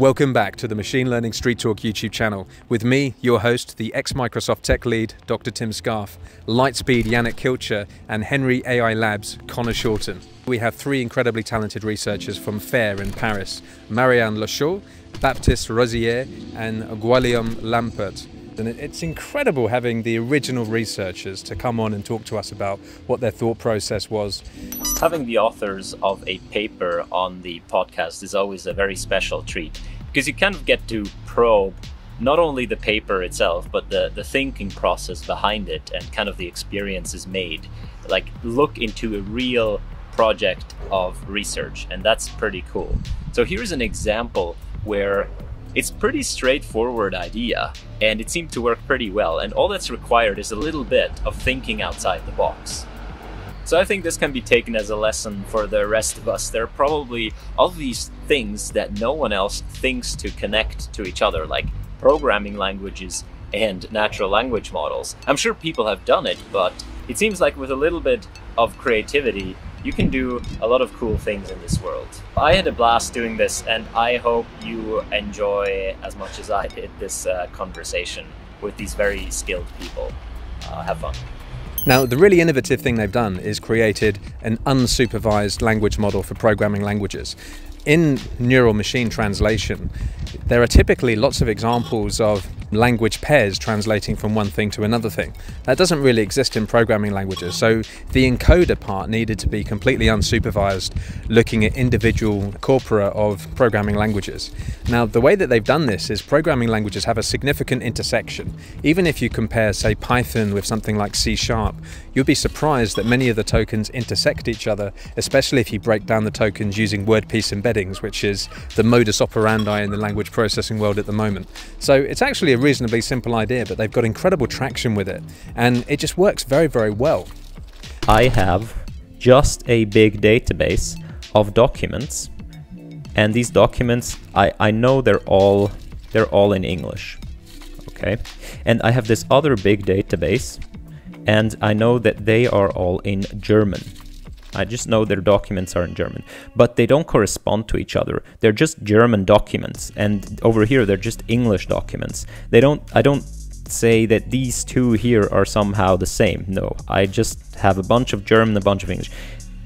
Welcome back to the Machine Learning Street Talk YouTube channel with me, your host, the ex Microsoft tech lead, Dr. Tim Scarfe, Lightspeed Yannic Kilcher, and Henry AI Labs, Connor Shorten. We have three incredibly talented researchers from FAIR in Paris Marie-Anne Lachaux, Baptiste Roziere, and Guillaume Lample. And it's incredible having the original researchers to come on and talk to us about what their thought process was. Having the authors of a paper on the podcast is always a very special treat because you kind of get to probe not only the paper itself, but the, the thinking process behind it and kind of the experiences made. Like, look into a real project of research, and that's pretty cool. So, here's an example where it's pretty straightforward idea, and it seemed to work pretty well, and all that's required is a little bit of thinking outside the box. So I think this can be taken as a lesson for the rest of us. There are probably all these things that no one else thinks to connect to each other, like programming languages and natural language models. I'm sure people have done it, but it seems like with a little bit of creativity, you can do a lot of cool things in this world. I had a blast doing this, and I hope you enjoy as much as I did this uh, conversation with these very skilled people. Uh, have fun. Now, the really innovative thing they've done is created an unsupervised language model for programming languages. In neural machine translation, there are typically lots of examples of language pairs translating from one thing to another thing. That doesn't really exist in programming languages, so the encoder part needed to be completely unsupervised, looking at individual corpora of programming languages. Now, the way that they've done this is programming languages have a significant intersection. Even if you compare, say, Python with something like C Sharp, you'll be surprised that many of the tokens intersect each other, especially if you break down the tokens using word piece embeddings, which is the modus operandi in the language processing world at the moment. So it's actually a reasonably simple idea, but they've got incredible traction with it, and it just works very, very well. I have just a big database of documents, and these documents, I, I know they're all they're all in English. Okay, and I have this other big database, and I know that they are all in German. I just know their documents are in German, but they don't correspond to each other. They're just German documents, and over here they're just English documents. They don't. I don't say that these two here are somehow the same. No, I just have a bunch of German, a bunch of English.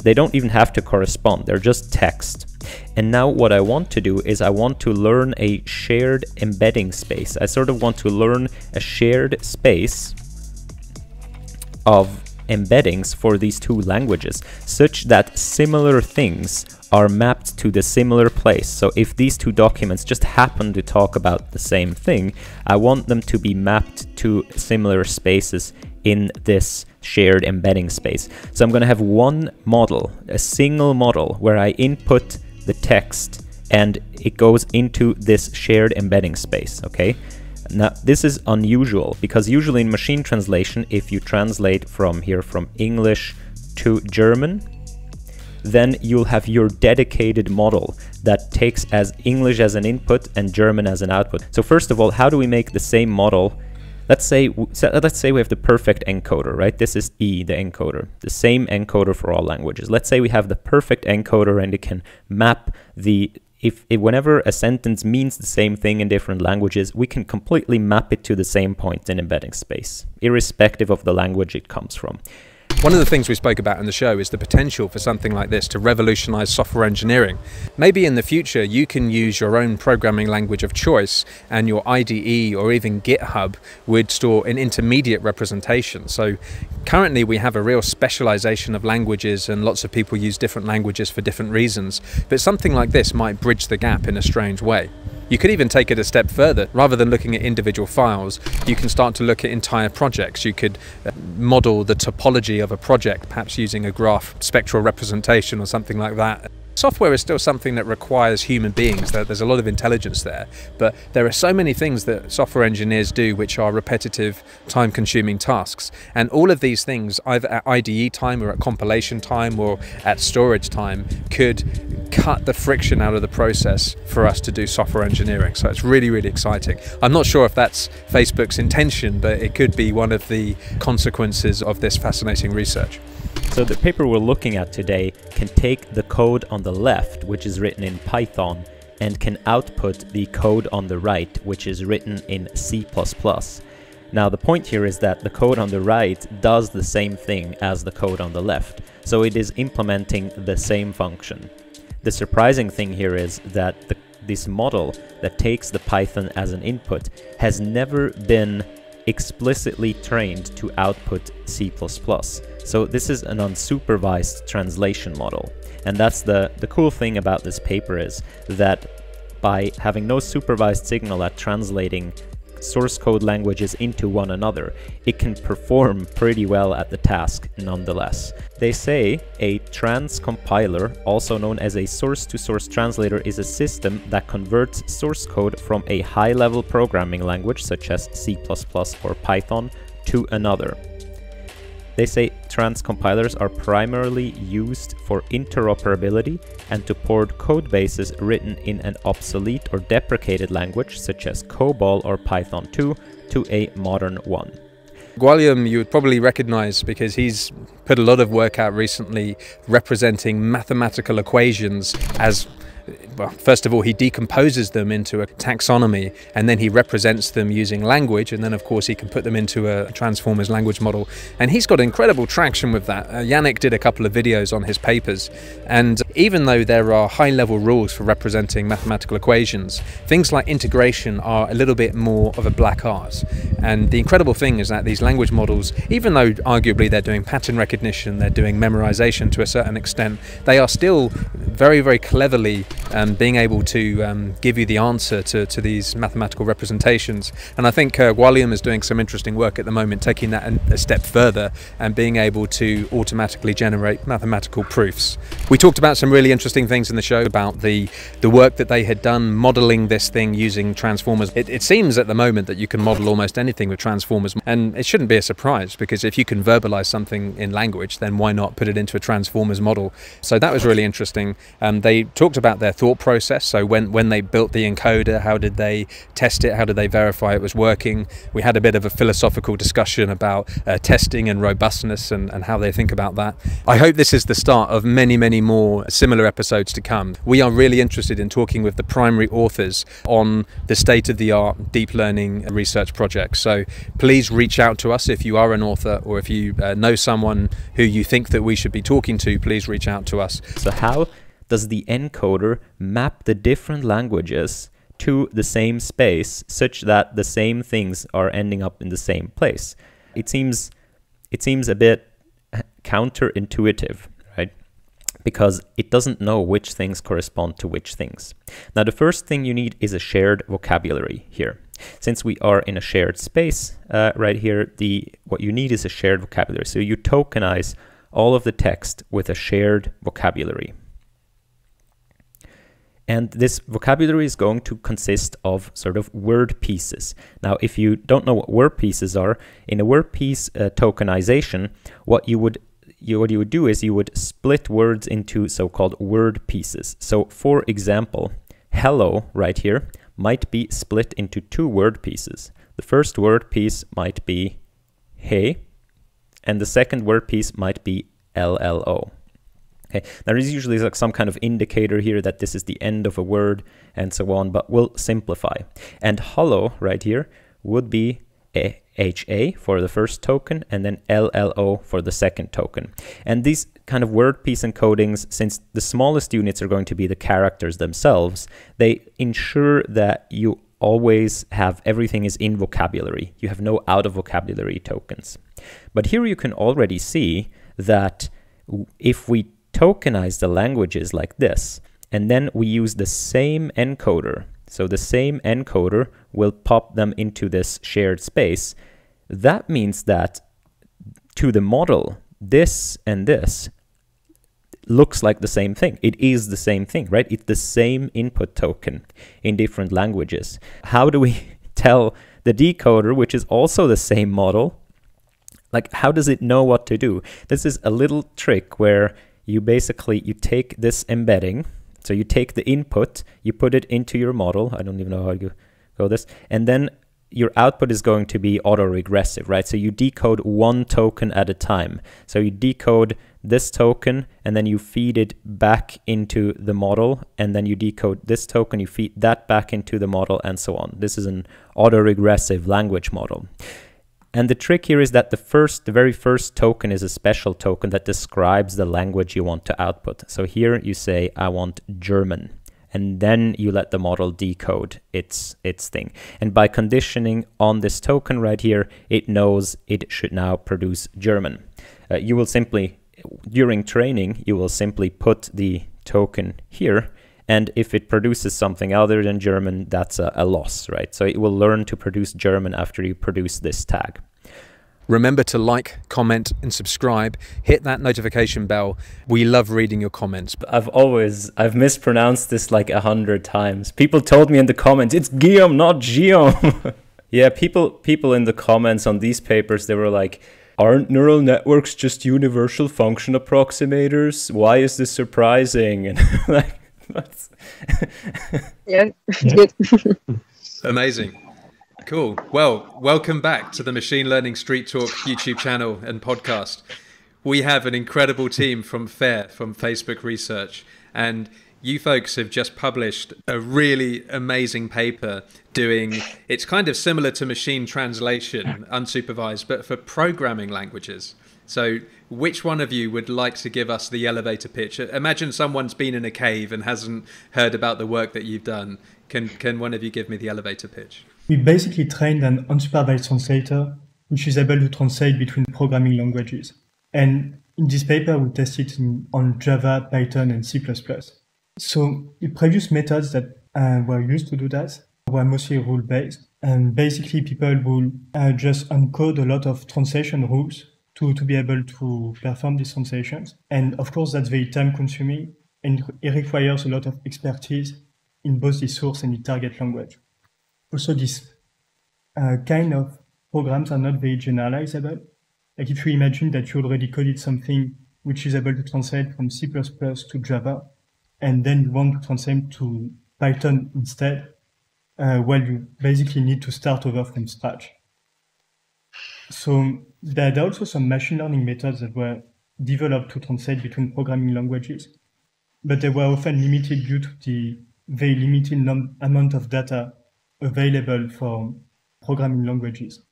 They don't even have to correspond. They're just text. And now what I want to do is I want to learn a shared embedding space. I sort of want to learn a shared space of embeddings for these two languages such that similar things are mapped to the similar place. So if these two documents just happen to talk about the same thing, I want them to be mapped to similar spaces in this shared embedding space. So I'm going to have one model, a single model, where I input the text and it goes into this shared embedding space, okay? Now, this is unusual because usually in machine translation, if you translate from here from English to German, then you'll have your dedicated model that takes as English as an input and German as an output. So first of all, how do we make the same model? Let's say let's say we have the perfect encoder, right? This is E, the encoder, the same encoder for all languages. Let's say we have the perfect encoder and it can map the if, if, whenever a sentence means the same thing in different languages, we can completely map it to the same point in embedding space, irrespective of the language it comes from. One of the things we spoke about in the show is the potential for something like this to revolutionize software engineering. Maybe in the future you can use your own programming language of choice and your IDE or even GitHub would store an intermediate representation. So currently we have a real specialization of languages and lots of people use different languages for different reasons, but something like this might bridge the gap in a strange way. You could even take it a step further. Rather than looking at individual files, you can start to look at entire projects. You could uh, model the topology of a project, perhaps using a graph spectral representation or something like that. Software is still something that requires human beings. There's a lot of intelligence there, but there are so many things that software engineers do which are repetitive, time consuming tasks. And all of these things, either at IDE time or at compilation time or at storage time, could cut the friction out of the process for us to do software engineering. So it's really, really exciting. I'm not sure if that's Facebook's intention, but it could be one of the consequences of this fascinating research. So the paper we're looking at today can take the code on the left, which is written in Python, and can output the code on the right, which is written in C++. Now the point here is that the code on the right does the same thing as the code on the left, so it is implementing the same function. The surprising thing here is that the, this model that takes the Python as an input has never been explicitly trained to output C++. So this is an unsupervised translation model. And that's the, the cool thing about this paper is that by having no supervised signal at translating source code languages into one another, it can perform pretty well at the task nonetheless. They say a transcompiler, also known as a source-to-source -source translator, is a system that converts source code from a high-level programming language such as C++ or Python to another. They say transcompilers are primarily used for interoperability and to port code bases written in an obsolete or deprecated language such as COBOL or Python 2 to a modern one. Guillaume you would probably recognize because he's put a lot of work out recently representing mathematical equations as well, first of all, he decomposes them into a taxonomy and then he represents them using language. And then, of course, he can put them into a Transformers language model. And he's got incredible traction with that. Uh, Yannic did a couple of videos on his papers. And even though there are high level rules for representing mathematical equations, things like integration are a little bit more of a black art. And the incredible thing is that these language models, even though arguably they're doing pattern recognition, they're doing memorization to a certain extent, they are still very, very cleverly um, being able to um, give you the answer to, to these mathematical representations. And I think uh, is doing some interesting work at the moment, taking that a step further and being able to automatically generate mathematical proofs. We talked about some really interesting things in the show about the, the work that they had done modeling this thing using transformers. It, it seems at the moment that you can model almost anything with transformers, and it shouldn't be a surprise because if you can verbalize something in language, then why not put it into a transformers model? So that was really interesting. Um, they talked about their thought process. So when when they built the encoder, how did they test it? How did they verify it was working? We had a bit of a philosophical discussion about uh, testing and robustness and, and how they think about that. I hope this is the start of many many more similar episodes to come. We are really interested in talking with the primary authors on the state of the art deep learning research projects. So please reach out to us if you are an author or if you uh, know someone who you think that we should be talking to. Please reach out to us. So how does the encoder map the different languages to the same space such that the same things are ending up in the same place. It seems it seems a bit counterintuitive, right? Because it doesn't know which things correspond to which things. Now the first thing you need is a shared vocabulary here. Since we are in a shared space uh, right here, the what you need is a shared vocabulary. So you tokenize all of the text with a shared vocabulary. And this vocabulary is going to consist of sort of word pieces. Now, if you don't know what word pieces are, in a word piece uh, tokenization, what you would you, what you would do is you would split words into so-called word pieces. So, for example, hello right here might be split into two word pieces. The first word piece might be hey, and the second word piece might be LLO. Okay, there is usually like some kind of indicator here that this is the end of a word and so on, but we'll simplify. And hello right here would be a HA for the first token and then LLO for the second token. And these kind of word piece encodings, since the smallest units are going to be the characters themselves, they ensure that you always have everything is in vocabulary. You have no out of vocabulary tokens. But here you can already see that if we tokenize the languages like this, and then we use the same encoder. So the same encoder will pop them into this shared space. That means that to the model, this and this looks like the same thing. It is the same thing, right? It's the same input token in different languages. How do we tell the decoder, which is also the same model, like how does it know what to do? This is a little trick where you basically you take this embedding so you take the input you put it into your model i don't even know how you go this and then your output is going to be autoregressive right? So you decode one token at a time. So you decode this token and then you feed it back into the model and then you decode this token you feed that back into the model and so on. This is an autoregressive language model and the trick here is that the first the very first token is a special token that describes the language you want to output so here you say i want german and then you let the model decode its its thing. And by conditioning on this token right here, it knows it should now produce German. Uh, you will simply, during training, you will simply put the token here, and if it produces something other than German, that's a, a loss, right? So it will learn to produce German after you produce this tag. Remember to like, comment, and subscribe. Hit that notification bell. We love reading your comments. I've always I've mispronounced this like a hundred times. People told me in the comments it's Guillaume, not Guillaume. yeah, people people in the comments on these papers they were like, aren't neural networks just universal function approximators? Why is this surprising? And like, that's yeah, good. Amazing. Cool. Well, welcome back to the Machine Learning Street Talk YouTube channel and podcast. We have an incredible team from FAIR, from Facebook Research, and you folks have just published a really amazing paper doing it's kind of similar to machine translation, unsupervised, but for programming languages. So, which one of you would like to give us the elevator pitch? Imagine someone's been in a cave and hasn't heard about the work that you've done. Can can one of you give me the elevator pitch? We basically trained an unsupervised translator which is able to translate between programming languages. And in this paper, we tested in, on Java, Python, and C++. So the previous methods that uh, were used to do that were mostly rule-based. And basically, people will uh, just encode a lot of translation rules to, to be able to perform these translations. And of course, that's very time-consuming, and it requires a lot of expertise in both the source and the target language also these uh, kind of programs are not very generalizable. Like if you imagine that you already coded something which is able to translate from C++ to Java, and then you want to translate to Python instead, uh, well, you basically need to start over from scratch. So there are also some machine learning methods that were developed to translate between programming languages, but they were often limited due to the very limited amount of data available for programming languages.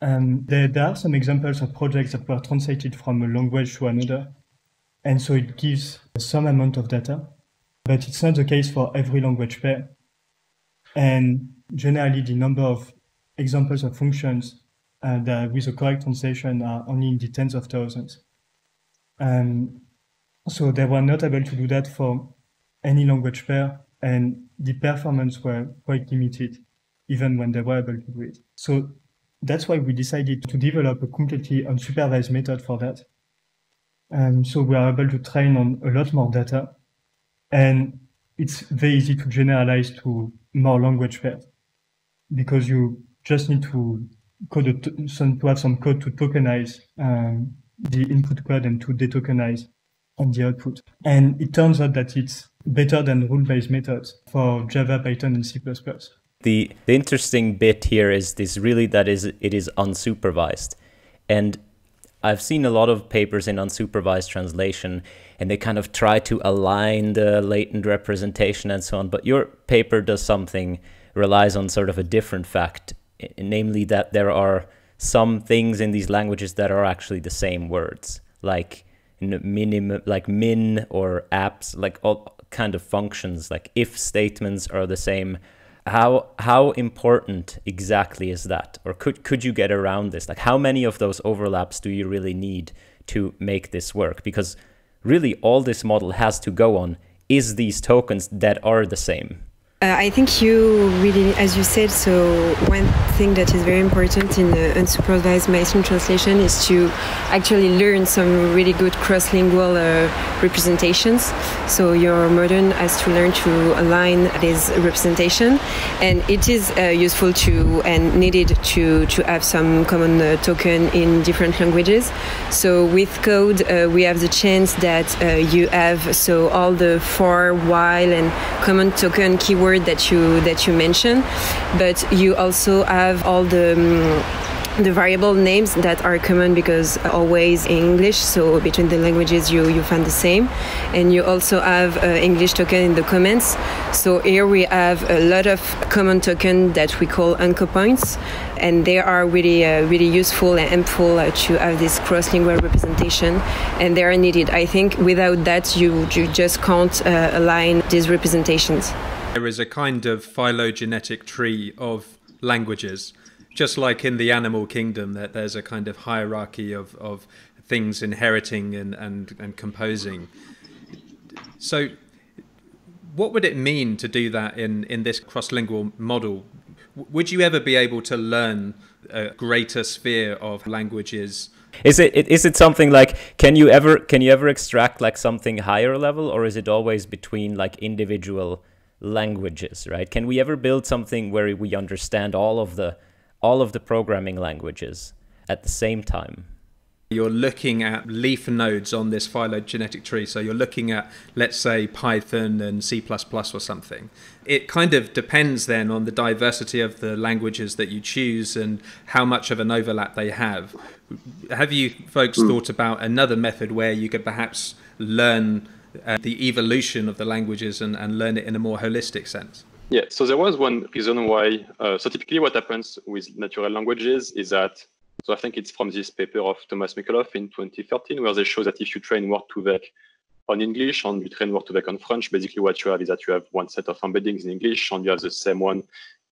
And there, there are some examples of projects that were translated from a language to another. And so it gives some amount of data, but it's not the case for every language pair. And generally, the number of examples of functions that uh, with a correct translation are only in the tens of thousands. And so they were not able to do that for any language pair and the performance were quite limited, even when they were able to do it. So that's why we decided to develop a completely unsupervised method for that. And so we are able to train on a lot more data, and it's very easy to generalize to more language pairs because you just need to code some, to have some code to tokenize um, the input code and to detokenize on the output. And it turns out that it's better than rule-based methods for Java, Python, and C++. The, the interesting bit here is this really that is it is unsupervised. And I've seen a lot of papers in unsupervised translation and they kind of try to align the latent representation and so on. But your paper does something, relies on sort of a different fact, namely that there are some things in these languages that are actually the same words, like minimum, like min or abs, like all kind of functions like if statements are the same. How how important exactly is that? Or could could you get around this? Like how many of those overlaps do you really need to make this work? Because really all this model has to go on is these tokens that are the same uh, I think you really, as you said, so one thing that is very important in unsupervised machine translation is to actually learn some really good cross-lingual uh, representations. So your modern has to learn to align this representation, and it is uh, useful to and needed to to have some common uh, token in different languages. So with code, uh, we have the chance that you have so all the for, while, and common token keywords word that you that you mentioned, but you also have all the um, the variable names that are common because always English, so between the languages you, you find the same. And you also have uh, English token in the comments. So here we have a lot of common token that we call anchor points, and they are really uh, really useful and helpful uh, to have this cross-lingual representation, and they are needed. I think without that you, you just can't uh, align these representations. There is a kind of phylogenetic tree of languages just like in the animal kingdom, that there's a kind of hierarchy of, of things inheriting and, and, and composing. So, what would it mean to do that in, in this cross lingual model? Would you ever be able to learn a greater sphere of languages? Is it is it something like can you ever can you ever extract like something higher level or is it always between like individual languages, right? Can we ever build something where we understand all of the all of the programming languages at the same time. You're looking at leaf nodes on this phylogenetic tree. So you're looking at, let's say, Python and C or something. It kind of depends then on the diversity of the languages that you choose and how much of an overlap they have. Have you folks mm. thought about another method where you could perhaps learn uh, the evolution of the languages and, and learn it in a more holistic sense? Yeah, so there was one reason why. Uh, so typically, what happens with natural languages is that. So I think it's from this paper of Tomas Mikolov in 2013, where they show that if you train Word2Vec on English and you train Word2Vec on French, basically what you have is that you have one set of embeddings in English and you have the same one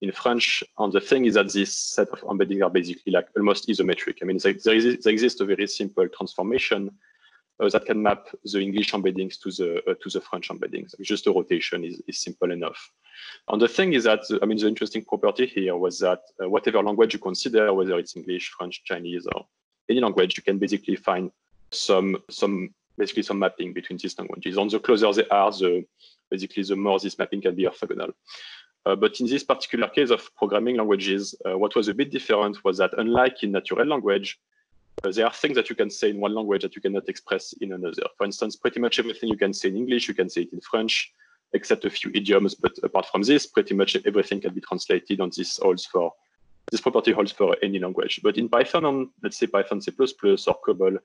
in French. And the thing is that this set of embeddings are basically like almost isometric. I mean, there, there, is, there exists a very simple transformation that can map the English embeddings to the uh, to the French embeddings. Just a rotation is, is simple enough. And the thing is that, I mean, the interesting property here was that uh, whatever language you consider, whether it's English, French, Chinese, or any language, you can basically find some some basically some mapping between these languages. And the closer they are, the basically the more this mapping can be orthogonal. Uh, but in this particular case of programming languages, uh, what was a bit different was that unlike in natural language, uh, there are things that you can say in one language that you cannot express in another. For instance, pretty much everything you can say in English, you can say it in French, except a few idioms. But apart from this, pretty much everything can be translated and this holds for this property holds for any language. But in Python and let's say Python C++ or COBOL,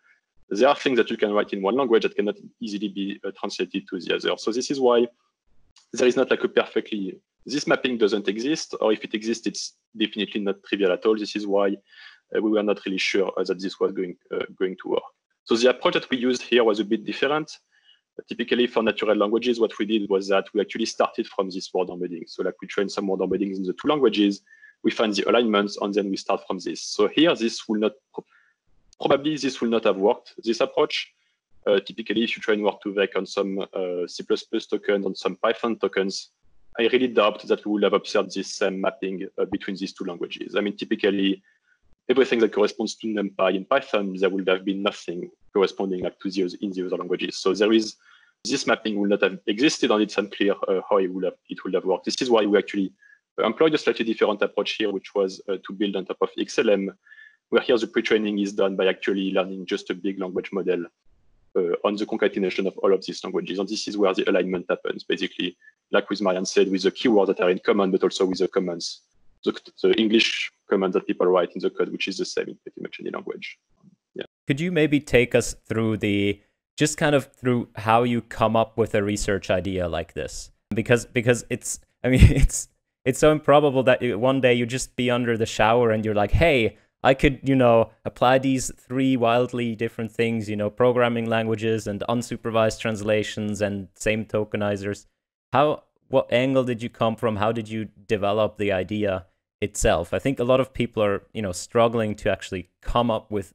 there are things that you can write in one language that cannot easily be uh, translated to the other. So this is why there is not like a perfectly this mapping doesn't exist, or if it exists, it's definitely not trivial at all. This is why uh, we were not really sure uh, that this was going uh, going to work. So the approach that we used here was a bit different. Typically for natural languages, what we did was that we actually started from this word embedding. So like we trained some word embeddings in the two languages, we find the alignments, and then we start from this. So here, this will not, probably this will not have worked, this approach. Uh, typically, if you train Word2Vec on some uh, C++ tokens, on some Python tokens, I really doubt that we will have observed this same mapping uh, between these two languages. I mean, typically, everything that corresponds to NumPy in Python, there would have been nothing corresponding like to the in the other languages. So there is this mapping would not have existed, and it's unclear uh, how it would have it would have worked. This is why we actually uh, employed a slightly different approach here, which was uh, to build on top of XLM, where here the pre-training is done by actually learning just a big language model uh, on the concatenation of all of these languages. And this is where the alignment happens, basically, like with Marie-Anne said, with the keywords that are in common, but also with the commands, the, the English commands that people write in the code, which is the same in pretty much any language. Yeah. Could you maybe take us through the just kind of through how you come up with a research idea like this? Because because it's I mean it's it's so improbable that one day you just be under the shower and you're like, hey, I could, you know, apply these three wildly different things, you know, programming languages and unsupervised translations and same tokenizers. How, what angle did you come from? How did you develop the idea itself? I think a lot of people are, you know, struggling to actually come up with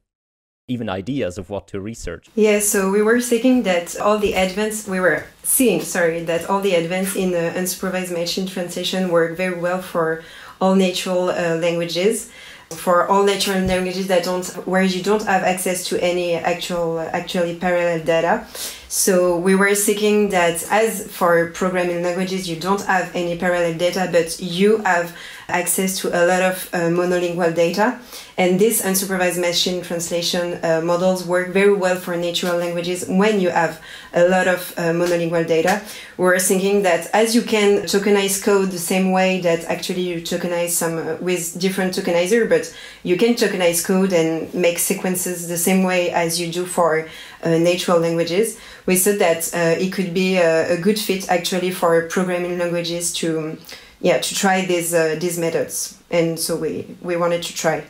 even ideas of what to research. Yeah, so we were thinking that all the advance we were seeing, sorry, that all the advance in uh, unsupervised machine translation work very well for all natural uh, languages for all natural languages that don't where you don't have access to any actual actually parallel data so we were seeking that as for programming languages you don't have any parallel data but you have access to a lot of uh, monolingual data. And these unsupervised machine translation uh, models work very well for natural languages when you have a lot of uh, monolingual data. We're thinking that as you can tokenize code the same way that actually you tokenize some uh, with different tokenizer, but you can tokenize code and make sequences the same way as you do for uh, natural languages. We thought that uh, it could be a, a, good fit actually for programming languages to, yeah, to try these uh, these methods. And so we we wanted to try.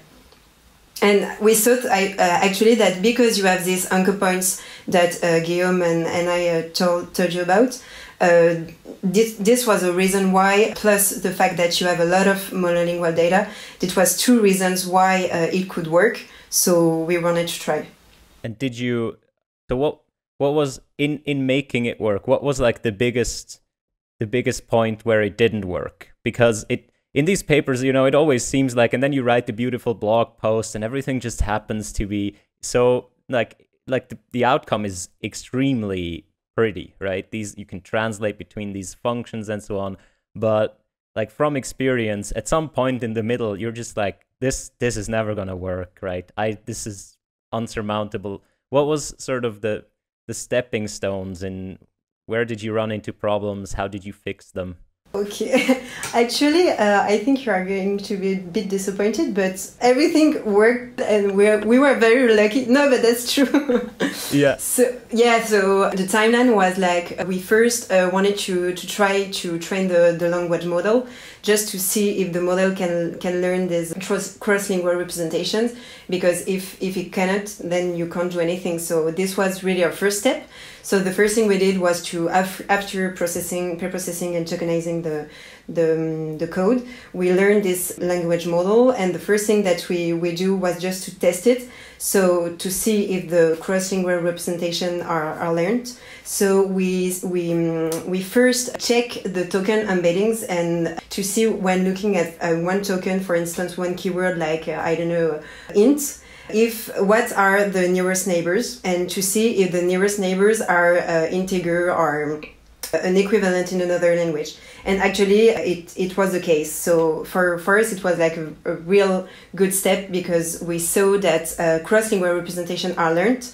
And we thought I, uh, actually that because you have these anchor points that uh, Guillaume and, and I uh, told, told you about, uh, this, this was a reason why, plus the fact that you have a lot of monolingual data, it was two reasons why uh, it could work. So we wanted to try. And did you? So what? What was in in making it work? What was like the biggest, the biggest point where it didn't work? Because it in these papers, you know, it always seems like, and then you write the beautiful blog post, and everything just happens to be so like like the, the outcome is extremely pretty, right? These you can translate between these functions and so on, but like from experience, at some point in the middle, you're just like, this this is never gonna work, right? I this is unsurmountable. What was sort of the the stepping stones and where did you run into problems? How did you fix them? Okay, actually, uh, I think you are going to be a bit disappointed, but everything worked and we we were very lucky. No, but that's true. yeah. So yeah, so the timeline was like we first uh, wanted to to try to train the the language model just to see if the model can can learn these cross lingual representations because if if it cannot, then you can't do anything. So this was really our first step. So the first thing we did was to after processing, pre-processing and tokenizing the the, um, the code, we learned this language model, and the first thing that we we do was just to test it, so to see if the cross-lingual representation are, are learned. So we we um, we first check the token embeddings and to see when looking at uh, one token, for instance, one keyword like uh, I don't know int if what are the nearest neighbors? And to see if the nearest neighbors are uh, integer or an equivalent in another language. And actually it, it was the case. So for, for us it was like a, a real good step because we saw that uh, cross-lingual representation are learned.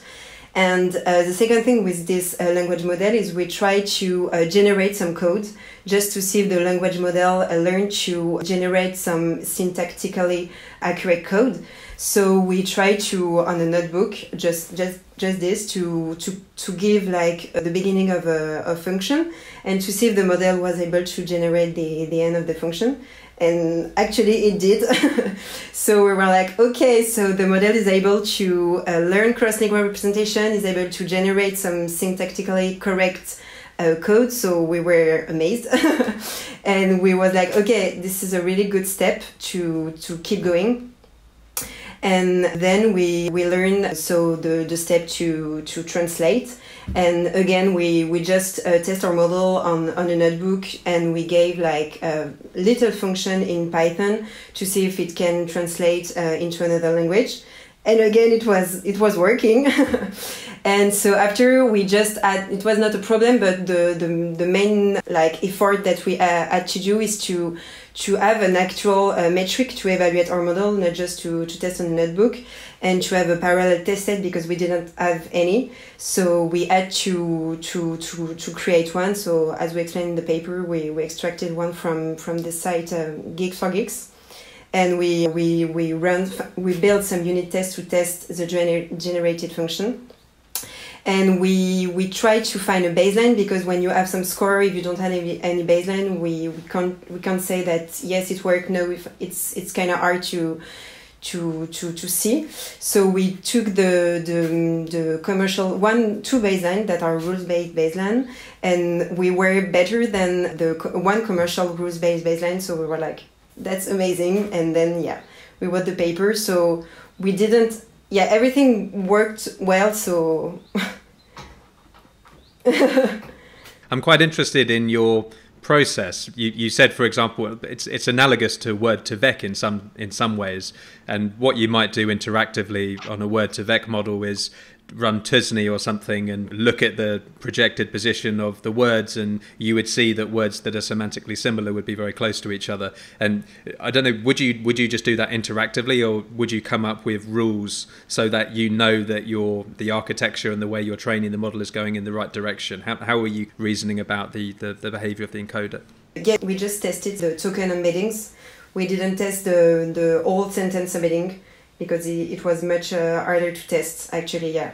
And uh, the second thing with this uh, language model is we try to uh, generate some code just to see if the language model uh, learned to generate some syntactically accurate code. So we try to on a notebook just just just this to to to give like the beginning of a, a function and to see if the model was able to generate the the end of the function. And actually it did. So we were like okay so the model is able to uh, learn cross-lingual representation is able to generate some syntactically correct uh, code. So we were amazed. And we was like okay this is a really good step to to keep going and then we we learn so the the step to to translate. And again we we just uh, test our model on on a notebook and we gave like a little function in python to see if it can translate uh, into another language. And again it was it was working. And so after we just had it was not a problem but the the, the main like effort that we uh, had to do is to to have an actual uh, metric to evaluate our model, not just to, to test on the notebook, and to have a parallel test set because we didn't have any. So we had to to to, to create one. So as we explained in the paper, we, we extracted one from from the site GeeksforGeeks. And we, we, we run, we built some unit tests to test the gener generated function and we we try to find a baseline because when you have some score if you don't have any, any baseline we, we can't we can't say that yes it worked. No if it's it's kind of hard to to to to see. So we took the the, the commercial one two baseline that are rules based baseline and we were better than the one commercial rules based baseline. So we were like that's amazing. And then yeah we wrote the paper. So we didn't yeah, everything worked well. So I'm quite interested in your process. You, you said, for example, it's it's analogous to Word2Vec in some in some ways, and what you might do interactively on a Word2Vec model is run t-SNE or something and look at the projected position of the words, and you would see that words that are semantically similar would be very close to each other. And I don't know, would you would you just do that interactively, or would you come up with rules so that you know that your the architecture and the way you're training the model is going in the right direction? How how are you reasoning about the the, the behavior of the encoder? Yeah, we just tested the token embeddings. We didn't test the the whole sentence embedding because it, was much uh, harder to test actually yeah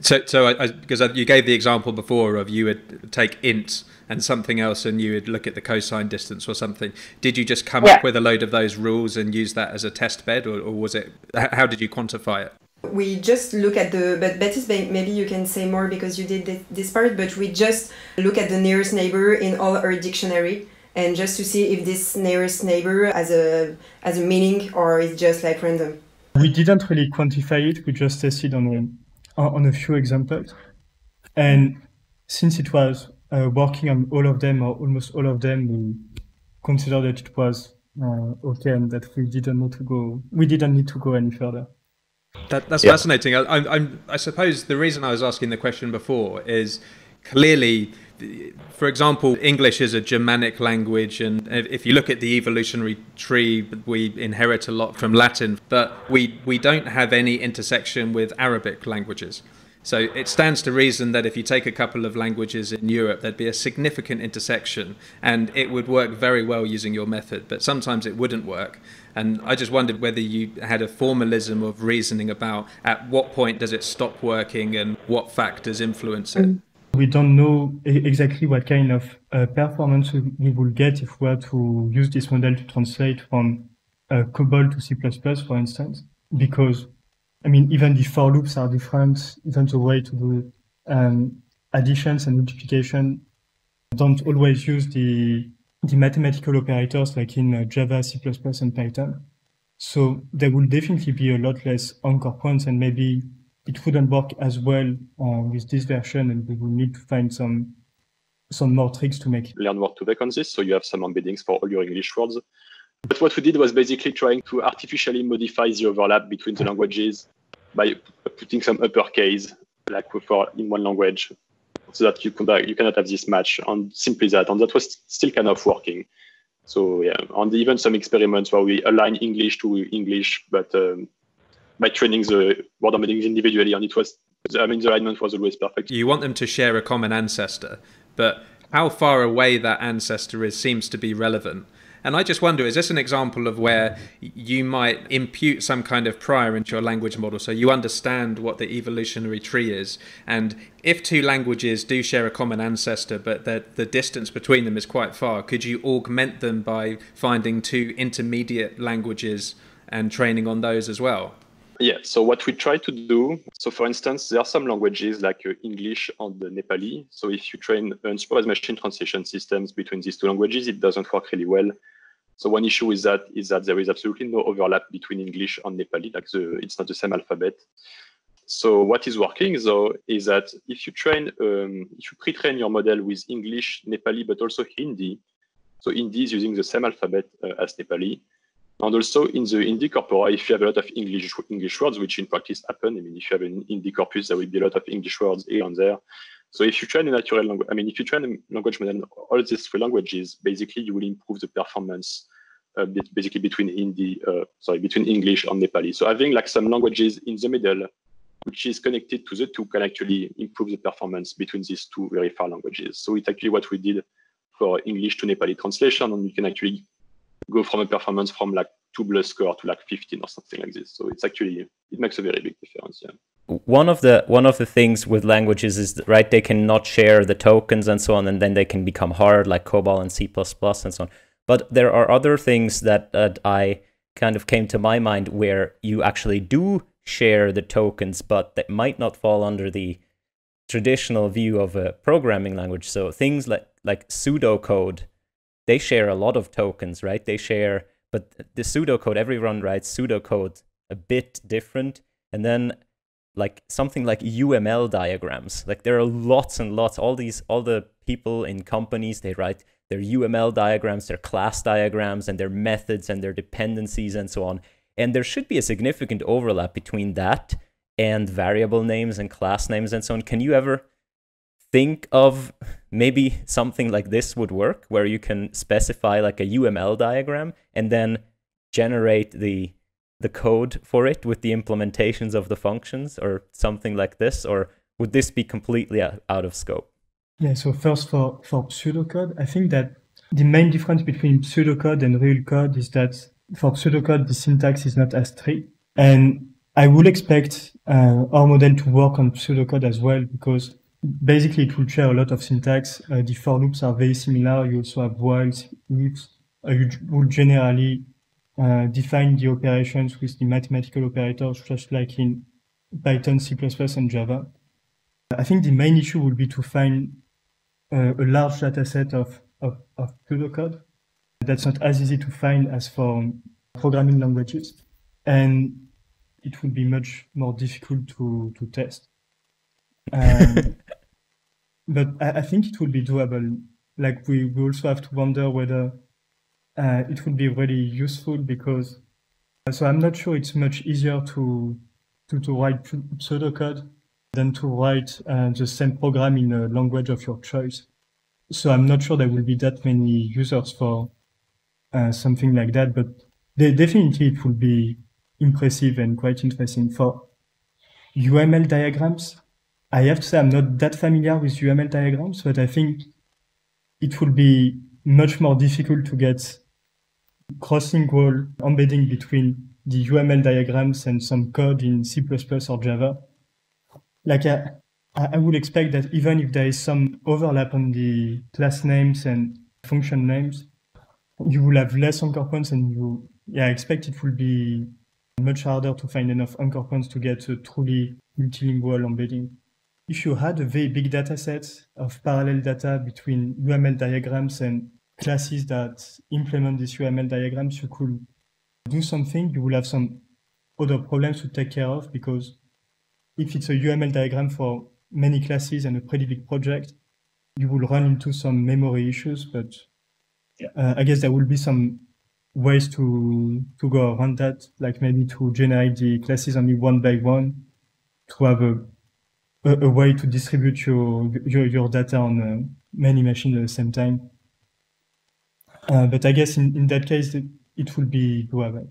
so so I, because you gave the example before of you would take int and something else and you would look at the cosine distance or something did you just come yeah. up with a load of those rules and use that as a test bed or, or was it how did you quantify it we just look at the but Baptiste maybe you can say more because you did this part but we just look at the nearest neighbor in all our dictionary and just to see if this nearest neighbor has a has a meaning or is just like random we didn't really quantify it. We just tested on a, on a few examples. And since it was uh, working on all of them or almost all of them, we considered that it was uh, okay and that we didn't need to go. We didn't need to go any further. That, that's yeah. fascinating. I, I, I suppose the reason I was asking the question before is clearly for example, English is a Germanic language, and if you look at the evolutionary tree, we inherit a lot from Latin, but we, we don't have any intersection with Arabic languages. So it stands to reason that if you take a couple of languages in Europe, there'd be a significant intersection, and it would work very well using your method, but sometimes it wouldn't work. And I just wondered whether you had a formalism of reasoning about at what point does it stop working and what factors influence it. Mm. We don't know exactly what kind of uh, performance we will get if we were to use this model to translate from uh, COBOL to C++, for instance, because I mean, even the for loops are different, even the way to do um, additions and multiplication don't always use the, the mathematical operators like in uh, Java, C++, and Python. So there will definitely be a lot less anchor points and maybe it wouldn't work as well uh, with this version, and we will need to find some some more tricks to make. Learn more to back on this, so you have some embeddings for all your English words. But what we did was basically trying to artificially modify the overlap between the languages by putting some uppercase, like for in one language, so that you can you cannot have this match. And simply that, and that was still kind of working. So yeah, and even some experiments where we align English to English, but um, by training the word embeddings individually, and it was, I mean, the alignment was always perfect. You want them to share a common ancestor, but how far away that ancestor is seems to be relevant. And I just wonder, is this an example of where you might impute some kind of prior into your language model so you understand what the evolutionary tree is? And if two languages do share a common ancestor, but the, the distance between them is quite far, could you augment them by finding two intermediate languages and training on those as well? Yeah, so what we try to do, so for instance, there are some languages like uh, English and Nepali. So if you train unsupervised machine translation systems between these two languages, it doesn't work really well. So one issue with that is that there is absolutely no overlap between English and Nepali, like the, it's not the same alphabet. So what is working though is that if you train, um, if you pre-train your model with English, Nepali, but also Hindi, so Hindi is using the same alphabet uh, as Nepali, and also in the Hindi corpora, if you have a lot of English English words, which in practice happen, I mean, if you have an Hindi corpus, there will be a lot of English words here and there. So if you train a natural language, I mean, if you train a language model all these three languages, basically you will improve the performance uh, basically between Hindi, uh, sorry, between English and Nepali. So having like some languages in the middle, which is connected to the two, can actually improve the performance between these two very far languages. So it's actually what we did for English to Nepali translation, and we can actually go from a performance from like two plus score to like 15 or something like this. So it's actually it makes a very big difference. Yeah. One of the one of the things with languages is right they cannot share the tokens and so on, and then they can become hard like COBOL and C++ and so on. But there are other things that, that I kind of came to my mind where you actually do share the tokens, but that might not fall under the traditional view of a programming language. So things like like pseudocode they share a lot of tokens, right? They share, but the pseudocode, everyone writes pseudocode a bit different. And then like something like UML diagrams, like there are lots and lots, all these, all the people in companies, they write their UML diagrams, their class diagrams, and their methods and their dependencies and so on. And there should be a significant overlap between that and variable names and class names and so on. Can you ever think of maybe something like this would work where you can specify like a UML diagram and then generate the the code for it with the implementations of the functions or something like this or would this be completely out of scope? Yeah, so first for, for pseudocode, I think that the main difference between pseudocode and real code is that for pseudocode, the syntax is not as strict. And I would expect uh, our model to work on pseudocode as well, because basically it will share a lot of syntax. Uh, the for loops are very similar. You also have whiles, loops. Uh, you will generally uh, define the operations with the mathematical operators, just like in Python, C++, and Java. I think the main issue would be to find uh, a large data set of, of, of pseudocode. That's not as easy to find as for programming languages. And it would be much more difficult to, to test. Um, but I, I, think it will be doable. Like we, we also have to wonder whether uh, it would be really useful because so I'm not sure it's much easier to to, to write pseudocode than to write uh, the same program in a language of your choice. So I'm not sure there will be that many users for uh, something like that, but they, definitely it will be impressive and quite interesting for UML diagrams. I have to say I'm not that familiar with UML diagrams, but I think it will be much more difficult to get cross-lingual embedding between the UML diagrams and some code in C++ or Java. Like I, I would expect that even if there is some overlap on the class names and function names, you will have less anchor points and you, yeah, I expect it will be much harder to find enough anchor points to get a truly multilingual embedding. If you had a very big data set of parallel data between UML diagrams and classes that implement these UML diagrams, you could do something, you will have some other problems to take care of because if it's a UML diagram for many classes and a pretty big project, you will run into some memory issues, but yeah. uh, I guess there will be some ways to to go around that, like maybe to generate the classes only one by one, to have a a, a way to distribute your your, your data on uh, many machines at the same time. Uh, but I guess in, in that case, it, it will be doable.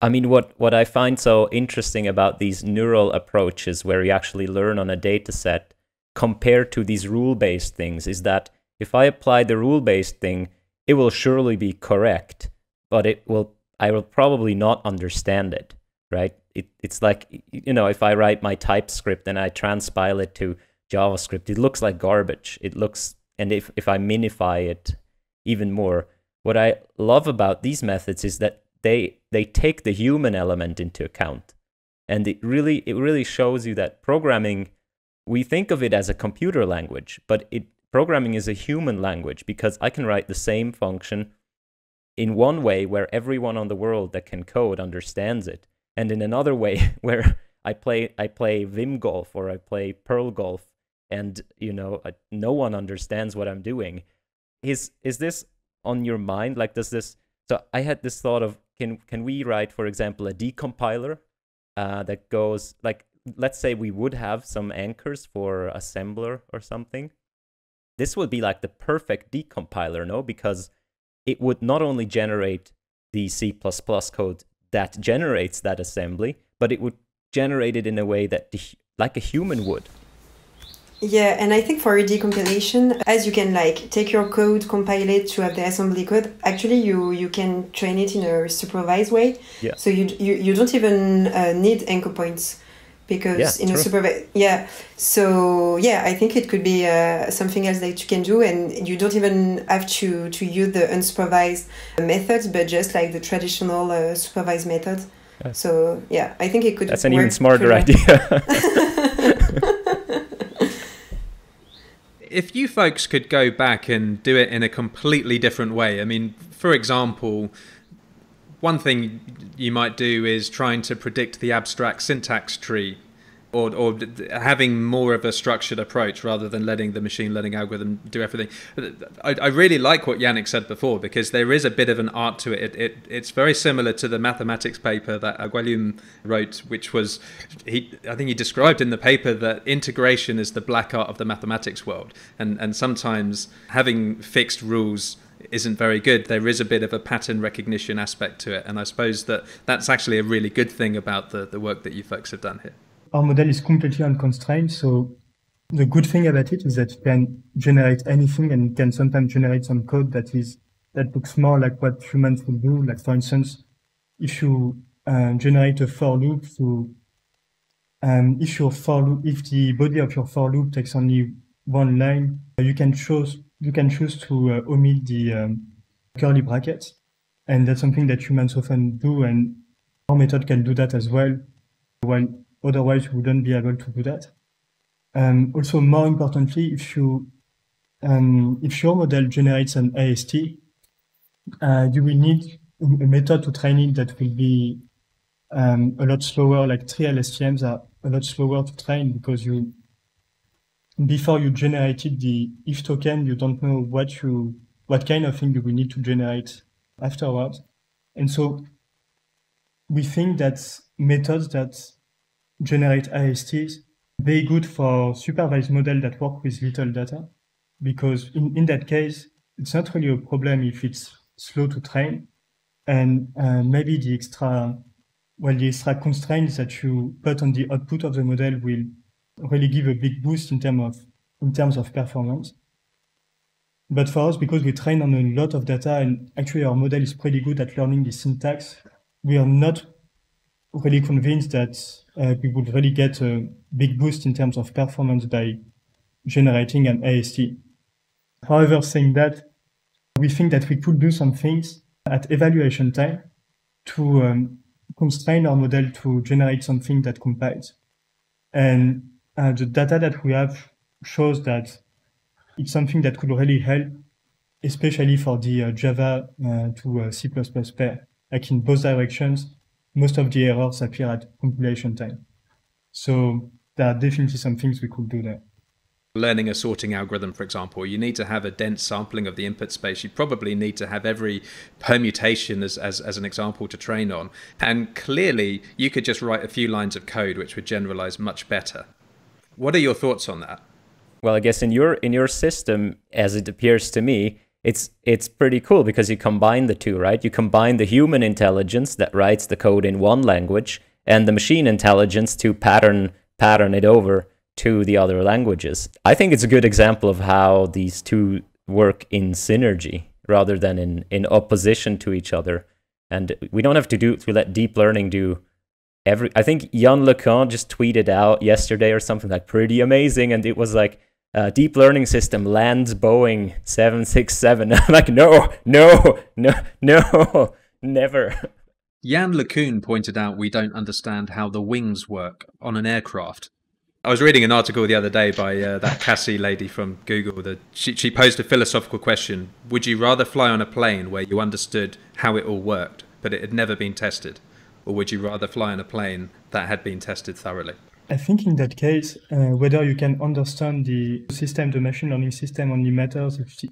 I mean, what, what I find so interesting about these neural approaches where you actually learn on a data set compared to these rule-based things is that if I apply the rule-based thing, it will surely be correct, but it will I will probably not understand it, right? It, it's like, you know, if I write my TypeScript and I transpile it to JavaScript, it looks like garbage. It looks and if, if I minify it even more, what I love about these methods is that they they take the human element into account. And it really it really shows you that programming we think of it as a computer language, but it programming is a human language because I can write the same function in one way where everyone on the world that can code understands it, and in another way where I play I play Vim golf or I play Perl golf and you know uh, no one understands what i'm doing. Is is this on your mind? Like does this so i had this thought of can can we write for example a decompiler uh, that goes like let's say we would have some anchors for assembler or something. This would be like the perfect decompiler no? Because it would not only generate the c++ code that generates that assembly but it would generate it in a way that the, like a human would yeah, and I think for a decompilation, as you can like take your code, compile it to have the assembly code. Actually, you you can train it in a supervised way. Yeah. So you you, you don't even uh, need anchor points because yeah, in true. a supervised yeah. So yeah, I think it could be uh, something else that you can do, and you don't even have to to use the unsupervised methods, but just like the traditional uh, supervised method. So yeah, I think it could. Be. That's an even smarter idea. if you folks could go back and do it in a completely different way, I mean, for example, one thing you might do is trying to predict the abstract syntax tree or, or having more of a structured approach rather than letting the machine learning algorithm do everything. I, I, really like what Yannic said before because there is a bit of an art to it. It, it. It's very similar to the mathematics paper that Guillaume wrote, which was, he, I think he described in the paper that integration is the black art of the mathematics world. And, and sometimes having fixed rules isn't very good. There is a bit of a pattern recognition aspect to it. And I suppose that that's actually a really good thing about the, the work that you folks have done here our model is completely unconstrained. So the good thing about it is that it can generate anything and can sometimes generate some code that is that looks more like what humans would do. Like for instance, if you uh, generate a for loop, so um, if your for loop, if the body of your for loop takes only one line, you can choose you can choose to uh, omit the um, curly brackets, and that's something that humans often do, and our method can do that as well. While Otherwise, you wouldn't be able to do that. Um, also, more importantly, if you um, if your model generates an AST, uh, you will need a method to train it that will be um, a lot slower. Like tree LSTMs are a lot slower to train because you before you generated the if token, you don't know what you what kind of thing you will need to generate afterwards. And so we think that methods that generate ASTs, very good for supervised model that work with little data, because in, in that case, it's not really a problem if it's slow to train. And uh, maybe the extra, well, the extra constraints that you put on the output of the model will really give a big boost in terms of in terms of performance. But for us, because we train on a lot of data and actually our model is pretty good at learning the syntax, we are not really convinced that uh, we would really get a big boost in terms of performance by generating an AST. However, saying that, we think that we could do some things at evaluation time to um, constrain our model to generate something that compiles. And uh, the data that we have shows that it's something that could really help, especially for the uh, Java uh, to uh, C++ pair, like in both directions, most of the errors appear at compilation time. So there are definitely some things we could do there. Learning a sorting algorithm, for example, you need to have a dense sampling of the input space. You probably need to have every permutation as, as, as an example to train on. And clearly, you could just write a few lines of code which would generalize much better. What are your thoughts on that? Well, I guess in your in your system, as it appears to me, it's it's pretty cool because you combine the two, right? You combine the human intelligence that writes the code in one language and the machine intelligence to pattern pattern it over to the other languages. I think it's a good example of how these two work in synergy rather than in, in opposition to each other. And we don't have to do to let deep learning do every I think Yann LeCun just tweeted out yesterday or something like pretty amazing and it was like uh, deep learning system lands Boeing 767. I'm like, no, no, no, no, never. Yann LeCun pointed out we don't understand how the wings work on an aircraft. I was reading an article the other day by uh, that Cassie lady from Google. That she, she posed a philosophical question: Would you rather fly on a plane where you understood how it all worked, but it had never been tested, or would you rather fly on a plane that had been tested thoroughly? I think in that case, uh, whether you can understand the system, the machine learning system only matters if,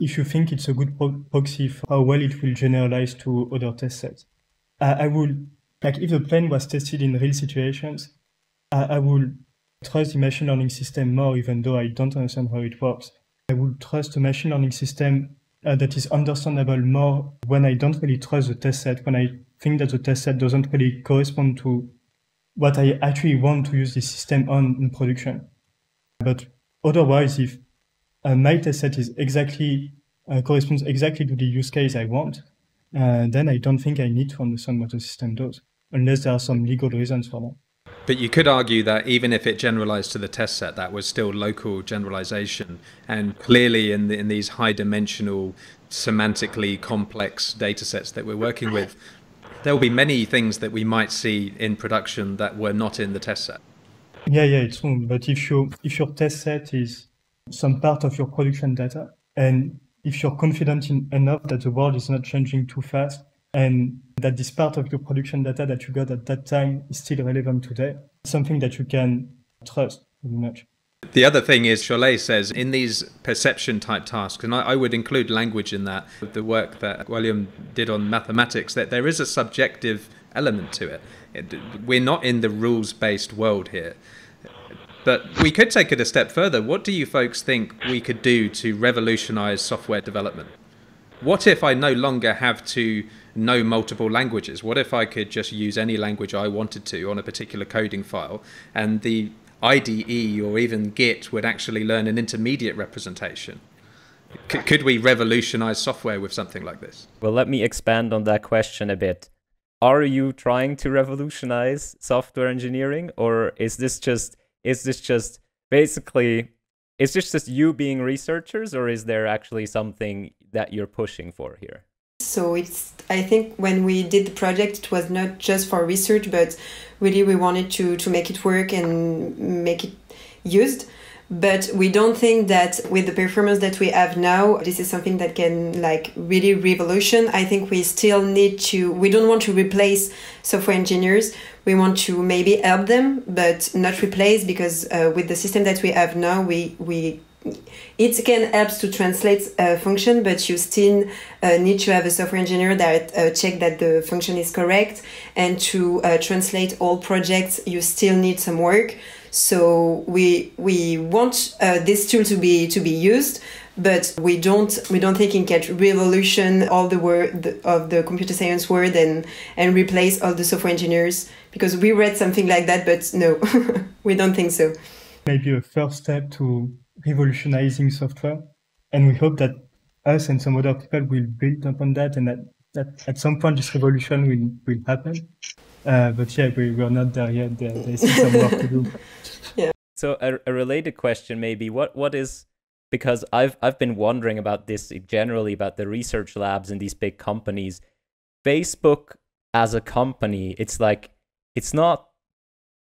if you think it's a good pro- proxy for how well it will generalize to other test sets. I, I would, like if the plane was tested in real situations, I, I would trust the machine learning system more, even though I don't understand how it works. I would trust the machine learning system uh, that is understandable more when I don't really trust the test set, when I think that the test set doesn't really correspond to what I actually want to use this system on in production. But otherwise, if uh, my test set is exactly uh, corresponds exactly to the use case I want, uh, then I don't think I need to understand what the system does, unless there are some legal reasons for that. But you could argue that even if it generalized to the test set, that was still local generalization. And clearly, in, the, in these high dimensional, semantically complex data sets that we're working with, there will be many things that we might see in production that were not in the test set. Yeah, yeah, it's true. But if you if your test set is some part of your production data, and if you're confident in enough that the world is not changing too fast, and that this part of your production data that you got at that time is still relevant today. Something that you can trust very much. The other thing is, Chollet says in these perception type tasks, and I, I, would include language in that, the work that William did on mathematics, that there is a subjective element to it. it we're not in the rules based world here. But we could take it a step further. What do you folks think we could do to revolutionize software development? What if I no longer have to know multiple languages? What if I could just use any language I wanted to on a particular coding file and the IDE or even Git would actually learn an intermediate representation? C- could we revolutionize software with something like this? Well, let me expand on that question a bit. Are you trying to revolutionize software engineering or is this just is this just basically is this just you being researchers or is there actually something that you're pushing for here? So it's I think when we did the project it was not just for research but really we wanted to to make it work and make it used. But we don't think that with the performance that we have now this is something that can like really revolution. I think we still need to we don't want to replace software engineers. We want to maybe help them but not replace because uh, with the system that we have now we we it can help to translate a function, but you still uh, need to have a software engineer that uh, check that the function is correct. And to uh, translate all projects, you still need some work. So we we want uh, this tool to be to be used, but we don't we don't think it can revolution all the world of the computer science world and and replace all the software engineers because we read something like that, but no, we don't think so. Maybe a first step to revolutionizing software. And we hope that us and some other people will build upon that and that, that at some point this revolution will, will happen. Uh, but yeah, we, we're not there yet. There, there's some work to do. Yeah. So a, a related question maybe, what what is because I've I've been wondering about this generally about the research labs in these big companies. Facebook as a company, it's like it's not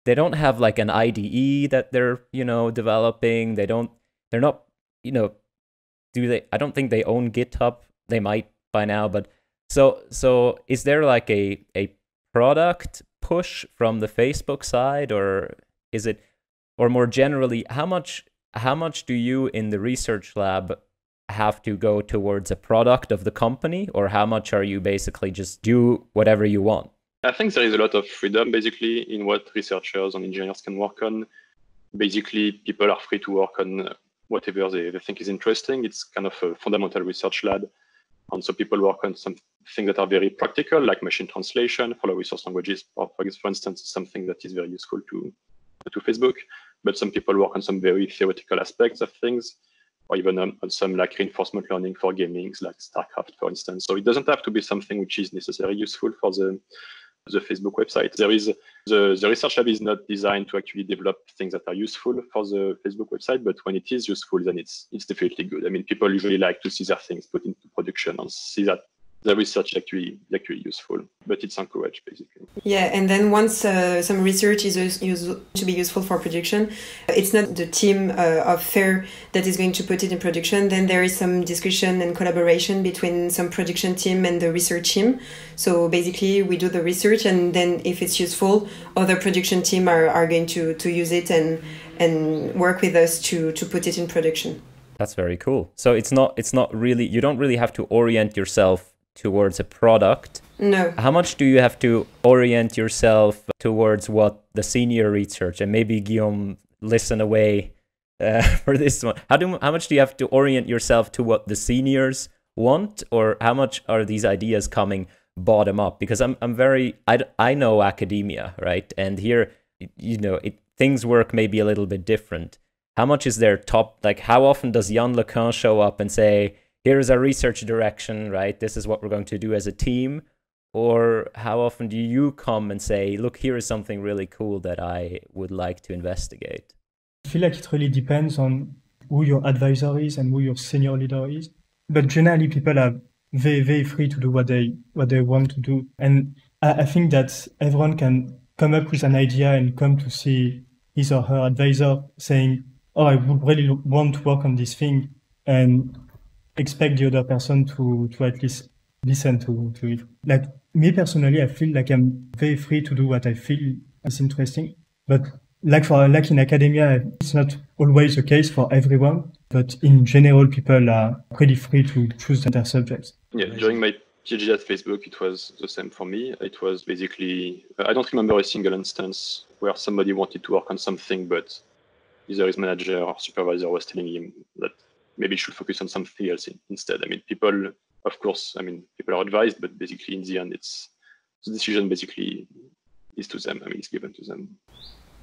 they don't have like an IDE that they're, you know, developing. They don't they're not, you know, do they? I don't think they own GitHub. They might by now, but so so is there like a a product push from the Facebook side, or is it, or more generally, how much how much do you in the research lab have to go towards a product of the company, or how much are you basically just do whatever you want? I think there is a lot of freedom basically in what researchers and engineers can work on. Basically, people are free to work on whatever they, they think is interesting. It's kind of a fundamental research lab. And so people work on some things that are very practical, like machine translation for resource languages, for, for instance, something that is very useful to, to Facebook. But some people work on some very theoretical aspects of things, or even on, on some like reinforcement learning for gamings, like StarCraft, for instance. So it doesn't have to be something which is necessarily useful for the the Facebook website. There is the, the research lab is not designed to actually develop things that are useful for the Facebook website, but when it is useful, then it's it's definitely good. I mean, people usually like to see their things put into production and see that the research actually actually useful, but it's encouraged basically. Yeah, and then once uh, some research is used to be useful for production, it's not the team uh, of FAIR that is going to put it in production. Then there is some discussion and collaboration between some production team and the research team. So basically, we do the research, and then if it's useful, other production team are, are going to, to use it and and work with us to to put it in production. That's very cool. So it's not it's not really you don't really have to orient yourself towards a product. No. How much do you have to orient yourself towards what the senior research and maybe Guillaume listen away uh, for this one? How do how much do you have to orient yourself to what the seniors want, or how much are these ideas coming bottom up? Because I'm I'm very I I know academia right, and here you know it things work maybe a little bit different. How much is their top like? How often does Yann LeCun show up and say? Here's our research direction, right? This is what we're going to do as a team. Or how often do you come and say, look, here is something really cool that I would like to investigate? I feel like it really depends on who your advisor is and who your senior leader is. But generally, people are very, very free to do what they what they want to do. And I, I think that everyone can come up with an idea and come to see his or her advisor saying, "Oh, I would really want to work on this thing," and expect the other person to to at least listen to to it. Like me personally, I feel like I'm very free to do what I feel is interesting. But like for like in academia, it's not always the case for everyone. But in general, people are pretty free to choose their subjects. Yeah, during my PhD at Facebook, it was the same for me. It was basically I don't remember a single instance where somebody wanted to work on something, but either his manager or supervisor was telling him that maybe should focus on something else instead. I mean, people, of course, I mean, people are advised, but basically in the end, it's the decision basically is to them. I mean, it's given to them.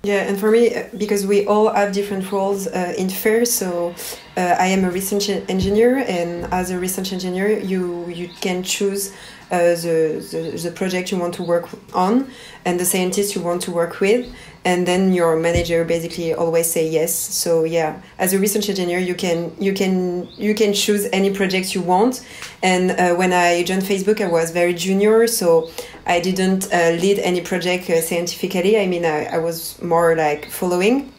Yeah, and for me, uh, because we all have different roles uh, in FAIR, so uh, I am a research engineer, and as a research engineer, you you can choose the, the, the project you want to work on and the scientist you want to work with. And then your manager basically always say yes. So yeah as a research engineer you can you can you can choose any project you want. And uh, when i joined facebook i was very junior so i didn't uh, lead any project uh, scientifically. I mean I, I was more like following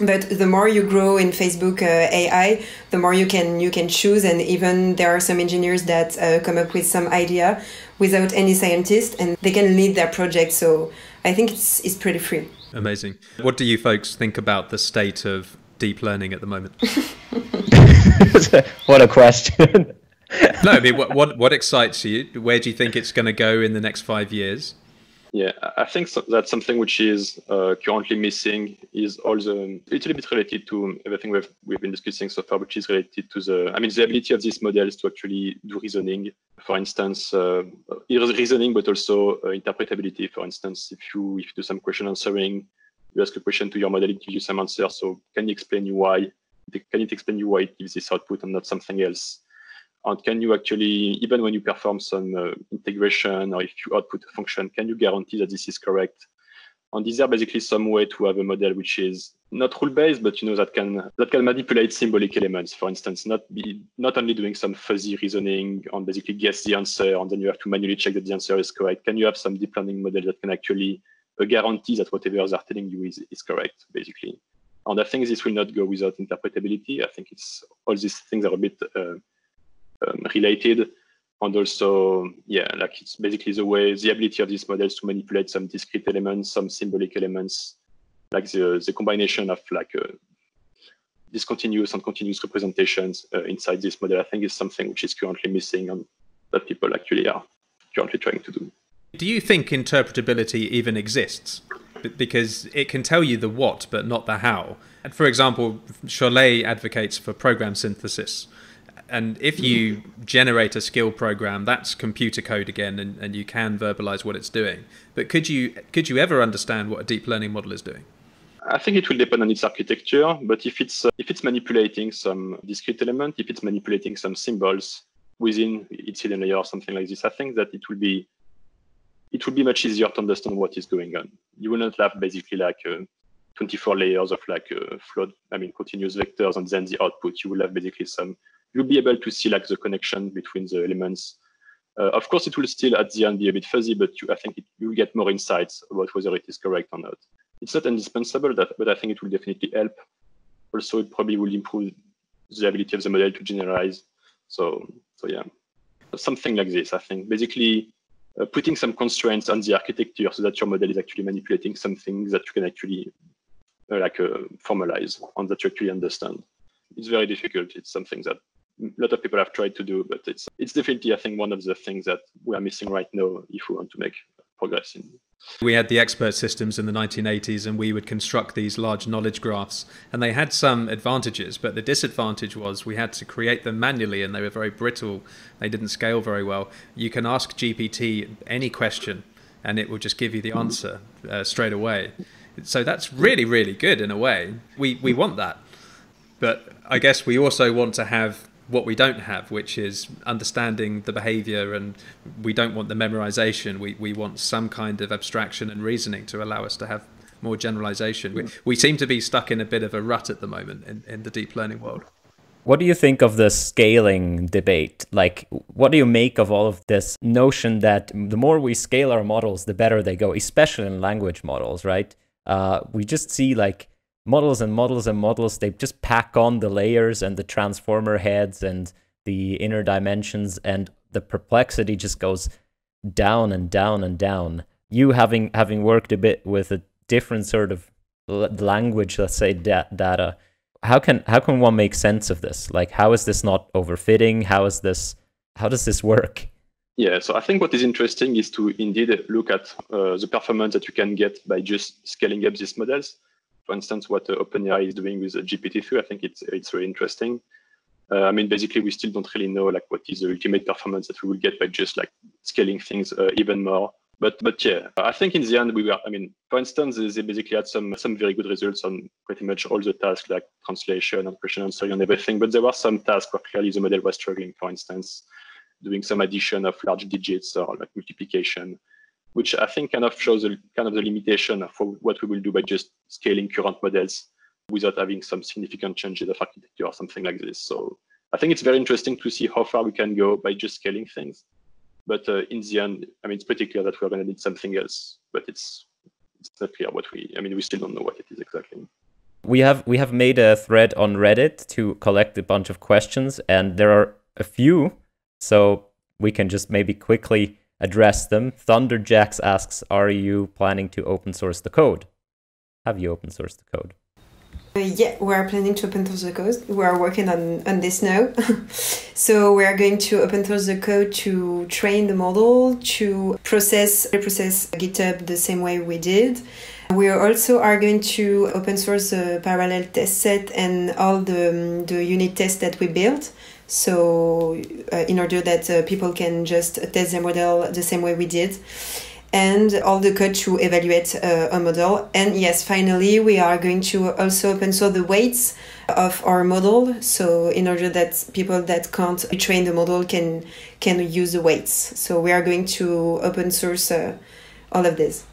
but the more you grow in facebook uh, ai the more you can you can choose. And even there are some engineers that uh, come up with some idea without any scientist and they can lead their project. So i think it's it's pretty free. Amazing. What do you folks think about the state of deep learning at the moment? What a question. No i mean what, what what excites you? Where do you think it's going to go in the next five years yeah, I think so, that's something which is uh, currently missing is all the a little bit related to everything we've we've been discussing so far, which is related to the I mean the ability of these models to actually do reasoning. For instance, uh, reasoning, but also uh, interpretability. For instance, if you if you do some question answering, you ask a question to your model, it gives you some answer. So can you explain you why? Can it explain you why it gives this output and not something else? And can you actually, even when you perform some uh, integration or if you output a function, can you guarantee that this is correct? And is there basically some way to have a model which is not rule-based, but you know that can that can manipulate symbolic elements, for instance, not be not only doing some fuzzy reasoning and basically guess the answer, and then you have to manually check that the answer is correct. Can you have some deep learning model that can actually uh, guarantee that whatever they're telling you is, is correct, basically? And I think this will not go without interpretability. I think it's all these things are a bit uh, um, related and also yeah like it's basically the way the ability of these models to manipulate some discrete elements some symbolic elements like the the combination of like uh, discontinuous and continuous representations uh, inside this model i think is something which is currently missing and that people actually are currently trying to do. Do you think interpretability even exists? Because it can tell you the what but not the how. And for example Chollet advocates for program synthesis and if you generate a skill program, that's computer code again, and, and you can verbalize what it's doing. But could you could you ever understand what a deep learning model is doing? I think it will depend on its architecture. But if it's uh, if it's manipulating some discrete element, if it's manipulating some symbols within its hidden layer or something like this, I think that it will be it will be much easier to understand what is going on. You will not have basically like uh, 24 layers of like uh, float, I mean continuous vectors, and then the output. You will have basically some you'll be able to see like the connection between the elements. Uh, of course, it will still at the end be a bit fuzzy, but you, I think it, you'll get more insights about whether it is correct or not. It's not indispensable, that, but I think it will definitely help. Also, it probably will improve the ability of the model to generalize. So, so yeah, something like this. I think basically uh, putting some constraints on the architecture so that your model is actually manipulating something that you can actually uh, like uh, formalize and that you actually understand. It's very difficult. It's something that a lot of people have tried to do, but it's it's definitely I think one of the things that we are missing right now if we want to make progress in. We had the expert systems in the 1980s, and we would construct these large knowledge graphs, and they had some advantages, but the disadvantage was we had to create them manually, and they were very brittle. They didn't scale very well. You can ask GPT any question, and it will just give you the answer uh, straight away. So that's really, really good in a way. We we want that, but I guess we also want to have what we don't have, which is understanding the behavior, and we don't want the memorization. We, we want some kind of abstraction and reasoning to allow us to have more generalization. We, we seem to be stuck in a bit of a rut at the moment in, in the deep learning world. What do you think of the scaling debate? Like, what do you make of all of this notion that the more we scale our models, the better they go, especially in language models, right? Uh, we just see like models and models and models. They just pack on the layers and the transformer heads and the inner dimensions, and the perplexity just goes down and down and down. You having having worked a bit with a different sort of language, let's say da- data, how can how can one make sense of this? Like, how is this not overfitting? How is this? How does this work? Yeah, so I think what is interesting is to indeed look at uh, the performance that you can get by just scaling up these models. For instance, what uh, OpenAI is doing with uh, GPT-3, I think it's it's really interesting. Uh, I mean, basically, we still don't really know like what is the ultimate performance that we will get by just like scaling things even more. But but yeah, I think in the end we were. I mean, for instance, they basically had some some very good results on pretty much all the tasks like translation and question answering and everything. But there were some tasks where clearly the model was struggling. For instance, doing some addition of large digits or like multiplication, which I think kind of shows a, kind of the limitation for what we will do by just scaling current models without having some significant changes of architecture or something like this. So I think it's very interesting to see how far we can go by just scaling things. But uh, in the end, I mean, it's pretty clear that we're going to need something else, but it's it's not clear what we. I mean, we still don't know what it is exactly. We have we have made a thread on Reddit to collect a bunch of questions, and there are a few so we can just maybe quickly address them. Thunderjacks asks, are you planning to open source the code? Have you open sourced the code? Uh, yeah, we are planning to open source the code. We are working on, on this now. so we are going to open source the code to train the model, to process, reprocess GitHub the same way we did. We also are going to open source a parallel test set and all the, um, the unit tests that we built. So, uh, in order that uh, people can just test their model the same way we did, and all the code to evaluate uh, a model. And yes, finally, we are going to also open source the weights of our model. So, in order that people that can't train the model can can use the weights. So, we are going to open source uh, all of this.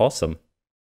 Awesome.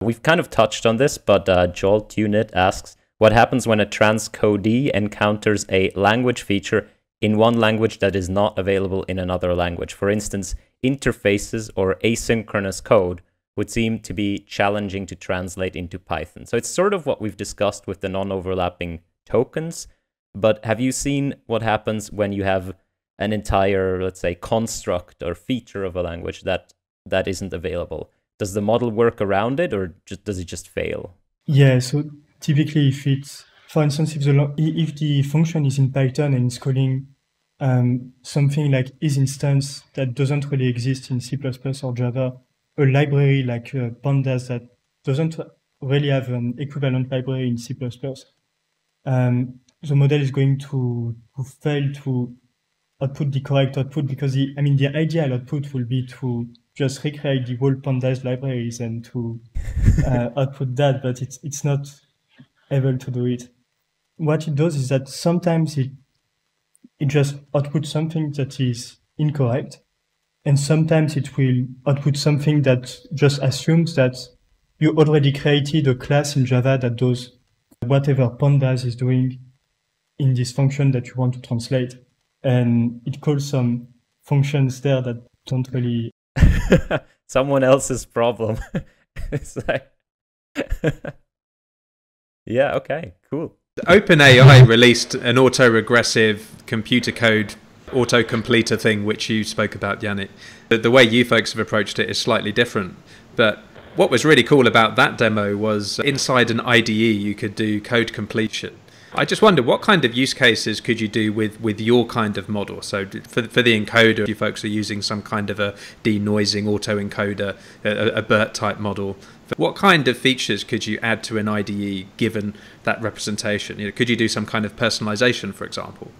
We've kind of touched on this, but uh, Jolt Unit asks what happens when a TransCoder encounters a language feature in one language that is not available in another language? For instance, interfaces or asynchronous code would seem to be challenging to translate into Python. So it's sort of what we've discussed with the non-overlapping tokens, but have you seen what happens when you have an entire, let's say, construct or feature of a language that that isn't available? Does the model work around it or just, does it just fail? Yeah, so typically if it's, for instance, if the, if the function is in Python and it's calling um, something like isInstance that doesn't really exist in C++ or Java, a library like uh, Pandas that doesn't really have an equivalent library in C++, um, the model is going to, to fail to output the correct output because the, I mean, the ideal output will be to just recreate the whole pandas libraries and to uh, output that, but it's, it's not able to do it. What it does is that sometimes it it just outputs something that is incorrect, and sometimes it will output something that just assumes that you already created a class in Java that does whatever pandas is doing in this function that you want to translate, and it calls some functions there that don't really someone else's problem. it's like yeah, okay, cool. OpenAI released an auto regressive computer code auto-completer thing, which you spoke about, Yannic. The, the way you folks have approached it is slightly different. But what was really cool about that demo was inside an IDE, you could do code completion. I just wonder what kind of use cases could you do with, with your kind of model? So for, for the encoder, you folks are using some kind of a denoising autoencoder, a, a BERT type model. What kind of features could you add to an IDE given that representation? You know, could you do some kind of personalization, for example?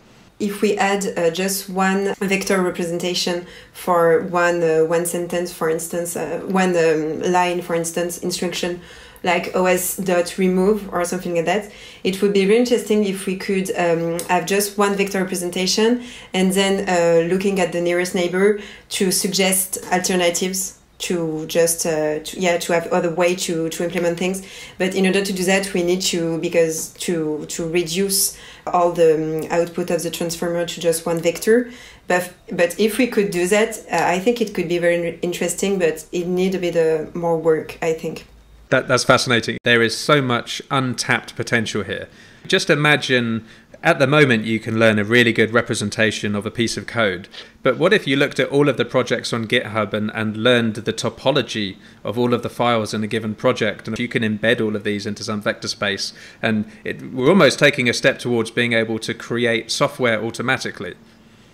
if we add uh, just one vector representation for one uh, one sentence, for instance, uh, one um, line, for instance, instruction like os dot remove or something like that, it would be really interesting if we could um, have just one vector representation and then uh, looking at the nearest neighbor to suggest alternatives to just uh, to, yeah to have other way to to implement things. But in order to do that we need to because to to reduce all the um, output of the transformer to just one vector. But but if we could do that uh, i think it could be very interesting but it need a bit uh, more work i think. That, that's fascinating. There is so much untapped potential here. Just imagine at the moment you can learn a really good representation of a piece of code. But what if you looked at all of the projects on GitHub and, and learned the topology of all of the files in a given project? And if you can embed all of these into some vector space, and it, we're almost taking a step towards being able to create software automatically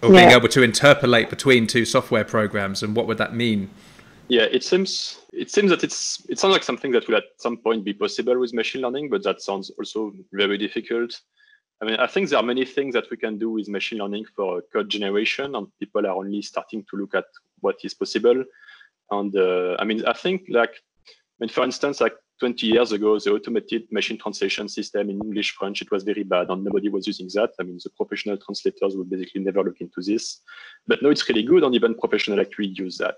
or yeah. being able to interpolate between two software programs. And what would that mean? Yeah, it seems it seems that it's it sounds like something that will at some point be possible with machine learning, but that sounds also very difficult. I mean, I think there are many things that we can do with machine learning for code generation, and people are only starting to look at what is possible. And uh, I mean, I think like, I mean, for instance, like 20 years ago, the automated machine translation system in English French, it was very bad and nobody was using that. I mean, the professional translators would basically never look into this. But now it's really good and even professional actually use that.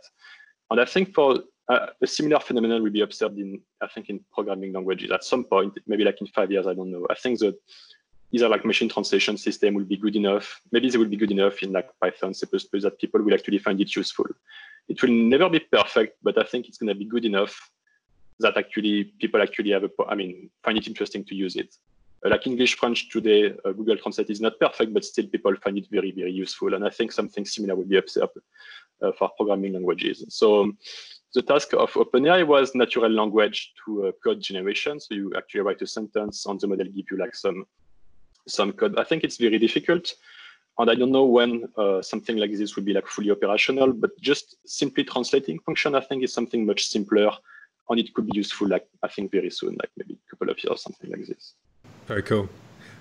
And I think for uh, a similar phenomenon will be observed in, I think, in programming languages at some point, maybe like in five years, I don't know. I think that either like machine translation system will be good enough. Maybe they will be good enough in like Python, C++ that people will actually find it useful. It will never be perfect, but I think it's going to be good enough that actually people actually have a, I mean, find it interesting to use it. Like English French today, uh, Google Translate is not perfect, but still people find it very, very useful. And I think something similar will be observed uh, for programming languages. So the task of OpenAI was natural language to uh, code generation. So you actually write a sentence and the model give you like some some code. I think it's very difficult. And I don't know when uh, something like this will be like fully operational, but just simply translating function, I think is something much simpler and it could be useful like I think very soon, like maybe a couple of years, something like this. Very cool.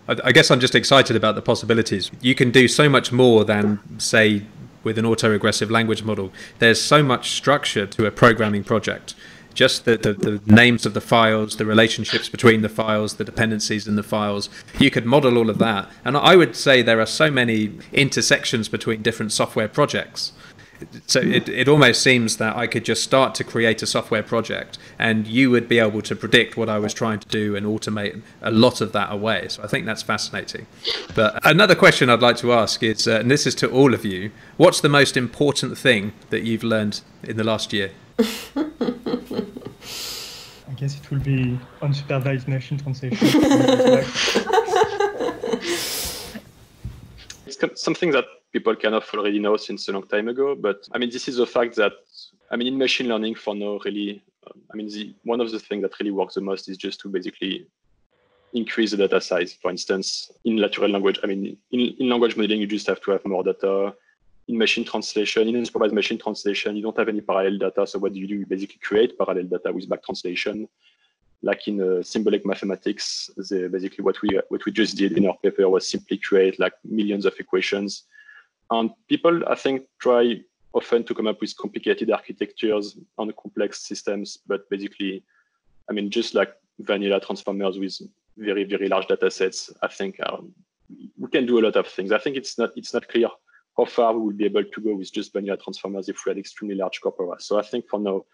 I guess I'm just excited about the possibilities. You can do so much more than say with an autoregressive language model. There's so much structure to a programming project. Just the, the, the, names of the files, the relationships between the files, the dependencies in the files. You could model all of that. And I would say there are so many intersections between different software projects so it, it almost seems that I could just start to create a software project and you would be able to predict what I was trying to do and automate a lot of that away. So I think that's fascinating. But another question I'd like to ask is, uh, and this is to all of you, what's the most important thing that you've learned in the last year? I guess it will be unsupervised machine translation. it's something that people kind of already know since a long time ago. But I mean, this is the fact that I mean, in machine learning for now, really, um, I mean, the, one of the things that really works the most is just to basically increase the data size. For instance, in natural language, I mean, in, in language modeling, you just have to have more data. In machine translation, in unsupervised machine translation, you don't have any parallel data. So what do you do? You basically create parallel data with back translation. Like in uh, symbolic mathematics, the, basically what we what we just did in our paper was simply create like millions of equations and people, I think, try often to come up with complicated architectures on complex systems, but basically, I mean, just like vanilla transformers with very, very large data sets, I think um, we can do a lot of things. I think it's not it's not clear how far we will be able to go with just vanilla transformers if we had extremely large corpora. So I think for now,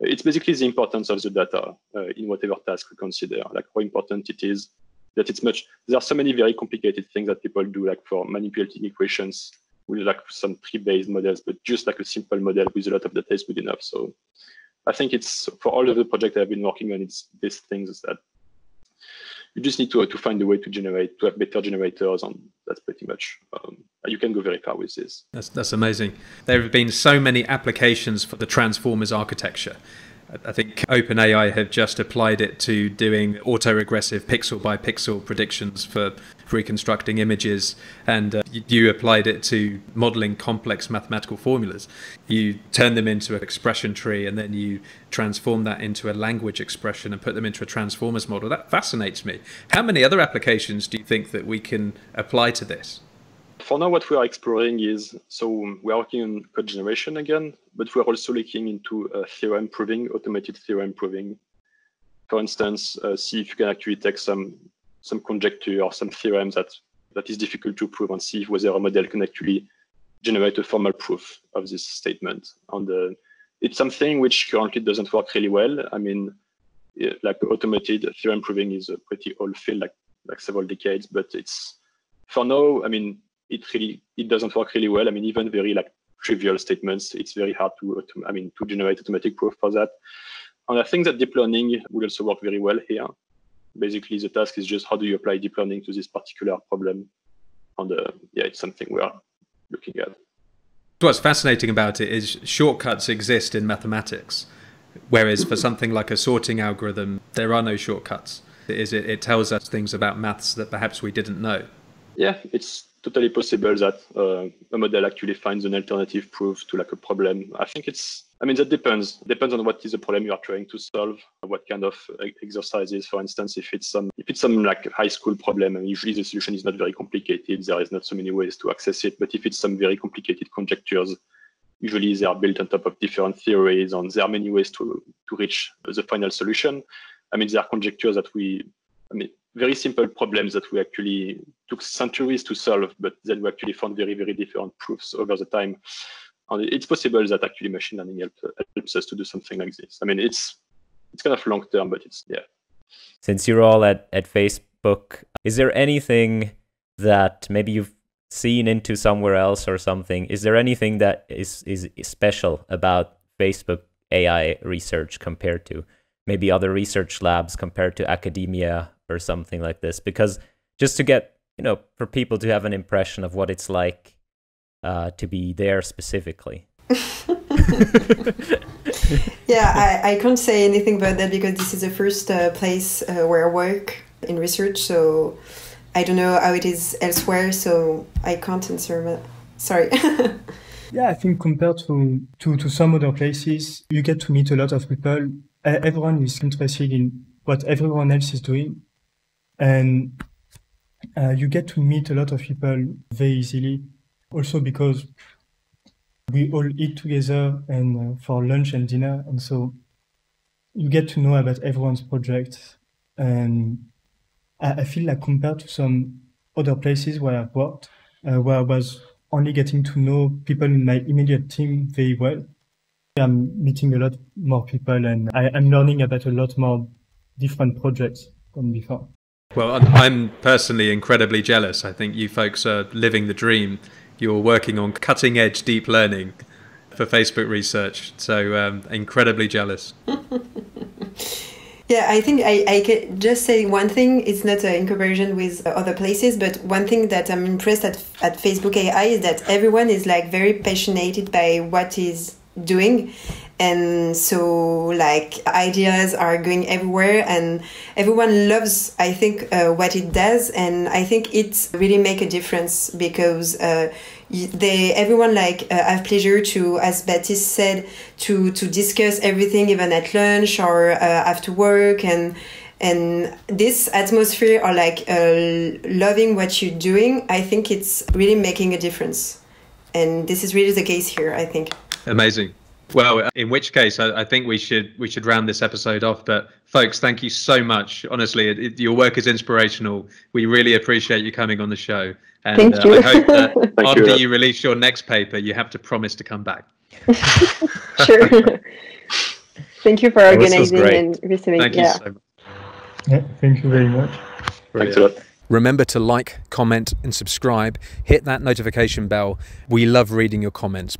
it's basically the importance of the data uh, in whatever task we consider, like how important it is that it's much, there are so many very complicated things that people do, like for manipulating equations with like some tree-based models, but just like a simple model with a lot of data is good enough. So I think it's for all of the projects I've been working on, it's these things that you just need to, to find a way to generate, to have better generators, and that's pretty much, um, you can go very far with this. That's, that's amazing. There have been so many applications for the transformers architecture. I think OpenAI have just applied it to doing autoregressive pixel by pixel predictions for reconstructing images, and uh, you applied it to modeling complex mathematical formulas. You turn them into an expression tree, and then you transform that into a language expression and put them into a transformers model. That fascinates me. How many other applications do you think that we can apply to this? For now, what we are exploring is so we are working on code generation again, but we're also looking into uh, theorem proving, automated theorem proving. For instance, uh, see if you can actually take some some conjecture or some theorem that that is difficult to prove and see whether a model can actually generate a formal proof of this statement. And uh, it's something which currently doesn't work really well. I mean, like automated theorem proving is a pretty old field, like like several decades, but it's for now. I mean, it really it doesn't work really well. I mean, even very like trivial statements, it's very hard to, to I mean to generate automatic proof for that. And I think that deep learning would also work very well here. basically the task is just how do you apply deep learning to this particular problem. And uh, yeah, it's something we are looking at. What's fascinating about it is shortcuts exist in mathematics, whereas for something like a sorting algorithm, there are no shortcuts. It, is, it, it tells us things about maths that perhaps we didn't know. Yeah, it's totally possible that uh, a model actually finds an alternative proof to like a problem. I think it's, I mean, that depends. Depends on what is the problem you are trying to solve, what kind of exercises, for instance, if it's some, if it's some like high school problem, and usually the solution is not very complicated. There is not so many ways to access it. But if it's some very complicated conjectures, usually they are built on top of different theories and there are many ways to, to reach the final solution. I mean, there are conjectures that we, I mean, very simple problems that we actually took centuries to solve, but then we actually found very, very different proofs over the time. And it's possible that actually machine learning help, helps us to do something like this. I mean, it's it's kind of long term, but it's yeah. Since you're all at, at Facebook, is there anything that maybe you've seen into somewhere else or something? Is there anything that is is special about Facebook AI research compared to maybe other research labs compared to academia or something like this because just to get you know for people to have an impression of what it's like uh, to be there specifically. Yeah I, I can't say anything about that because this is the first uh, place uh, where i work in research so i don't know how it is elsewhere so i can't answer but sorry. Yeah i think compared to, to to some other places you get to meet a lot of people. Everyone is interested in what everyone else is doing and uh, you get to meet a lot of people very easily. Also because we all eat together and uh, for lunch and dinner, and so you get to know about everyone's project. And I, I feel like compared to some other places where I've worked, uh, where I was only getting to know people in my immediate team very well, I'm meeting a lot more people and I, I'm learning about a lot more different projects than before. Well, I'm personally incredibly jealous. I think you folks are living the dream. You're working on cutting edge deep learning for Facebook research. So, um, incredibly jealous. Yeah, I think I, I can just say one thing. It's not uh, in comparison with other places, but one thing that I'm impressed at at Facebook AI is that everyone is like very passionate by what is doing. And so like ideas are going everywhere and everyone loves i think uh, what it does. And i think it really make a difference because uh, they everyone like uh, have pleasure to as baptiste said to to discuss everything even at lunch or uh, after work. And and this atmosphere or like uh, loving what you're doing i think it's really making a difference. And this is really the case here i think Amazing. Well, in which case, I, I, think we should we should round this episode off. But folks, thank you so much. Honestly, it, it, your work is inspirational. We really appreciate you coming on the show, and uh, I hope that after you. you release your next paper, you have to promise to come back. sure. thank you for organizing and receiving. Thank yeah. you so much. Yeah, thank you very much. Brilliant. Thanks a lot. Remember to like, comment, and subscribe. Hit that notification bell. We love reading your comments.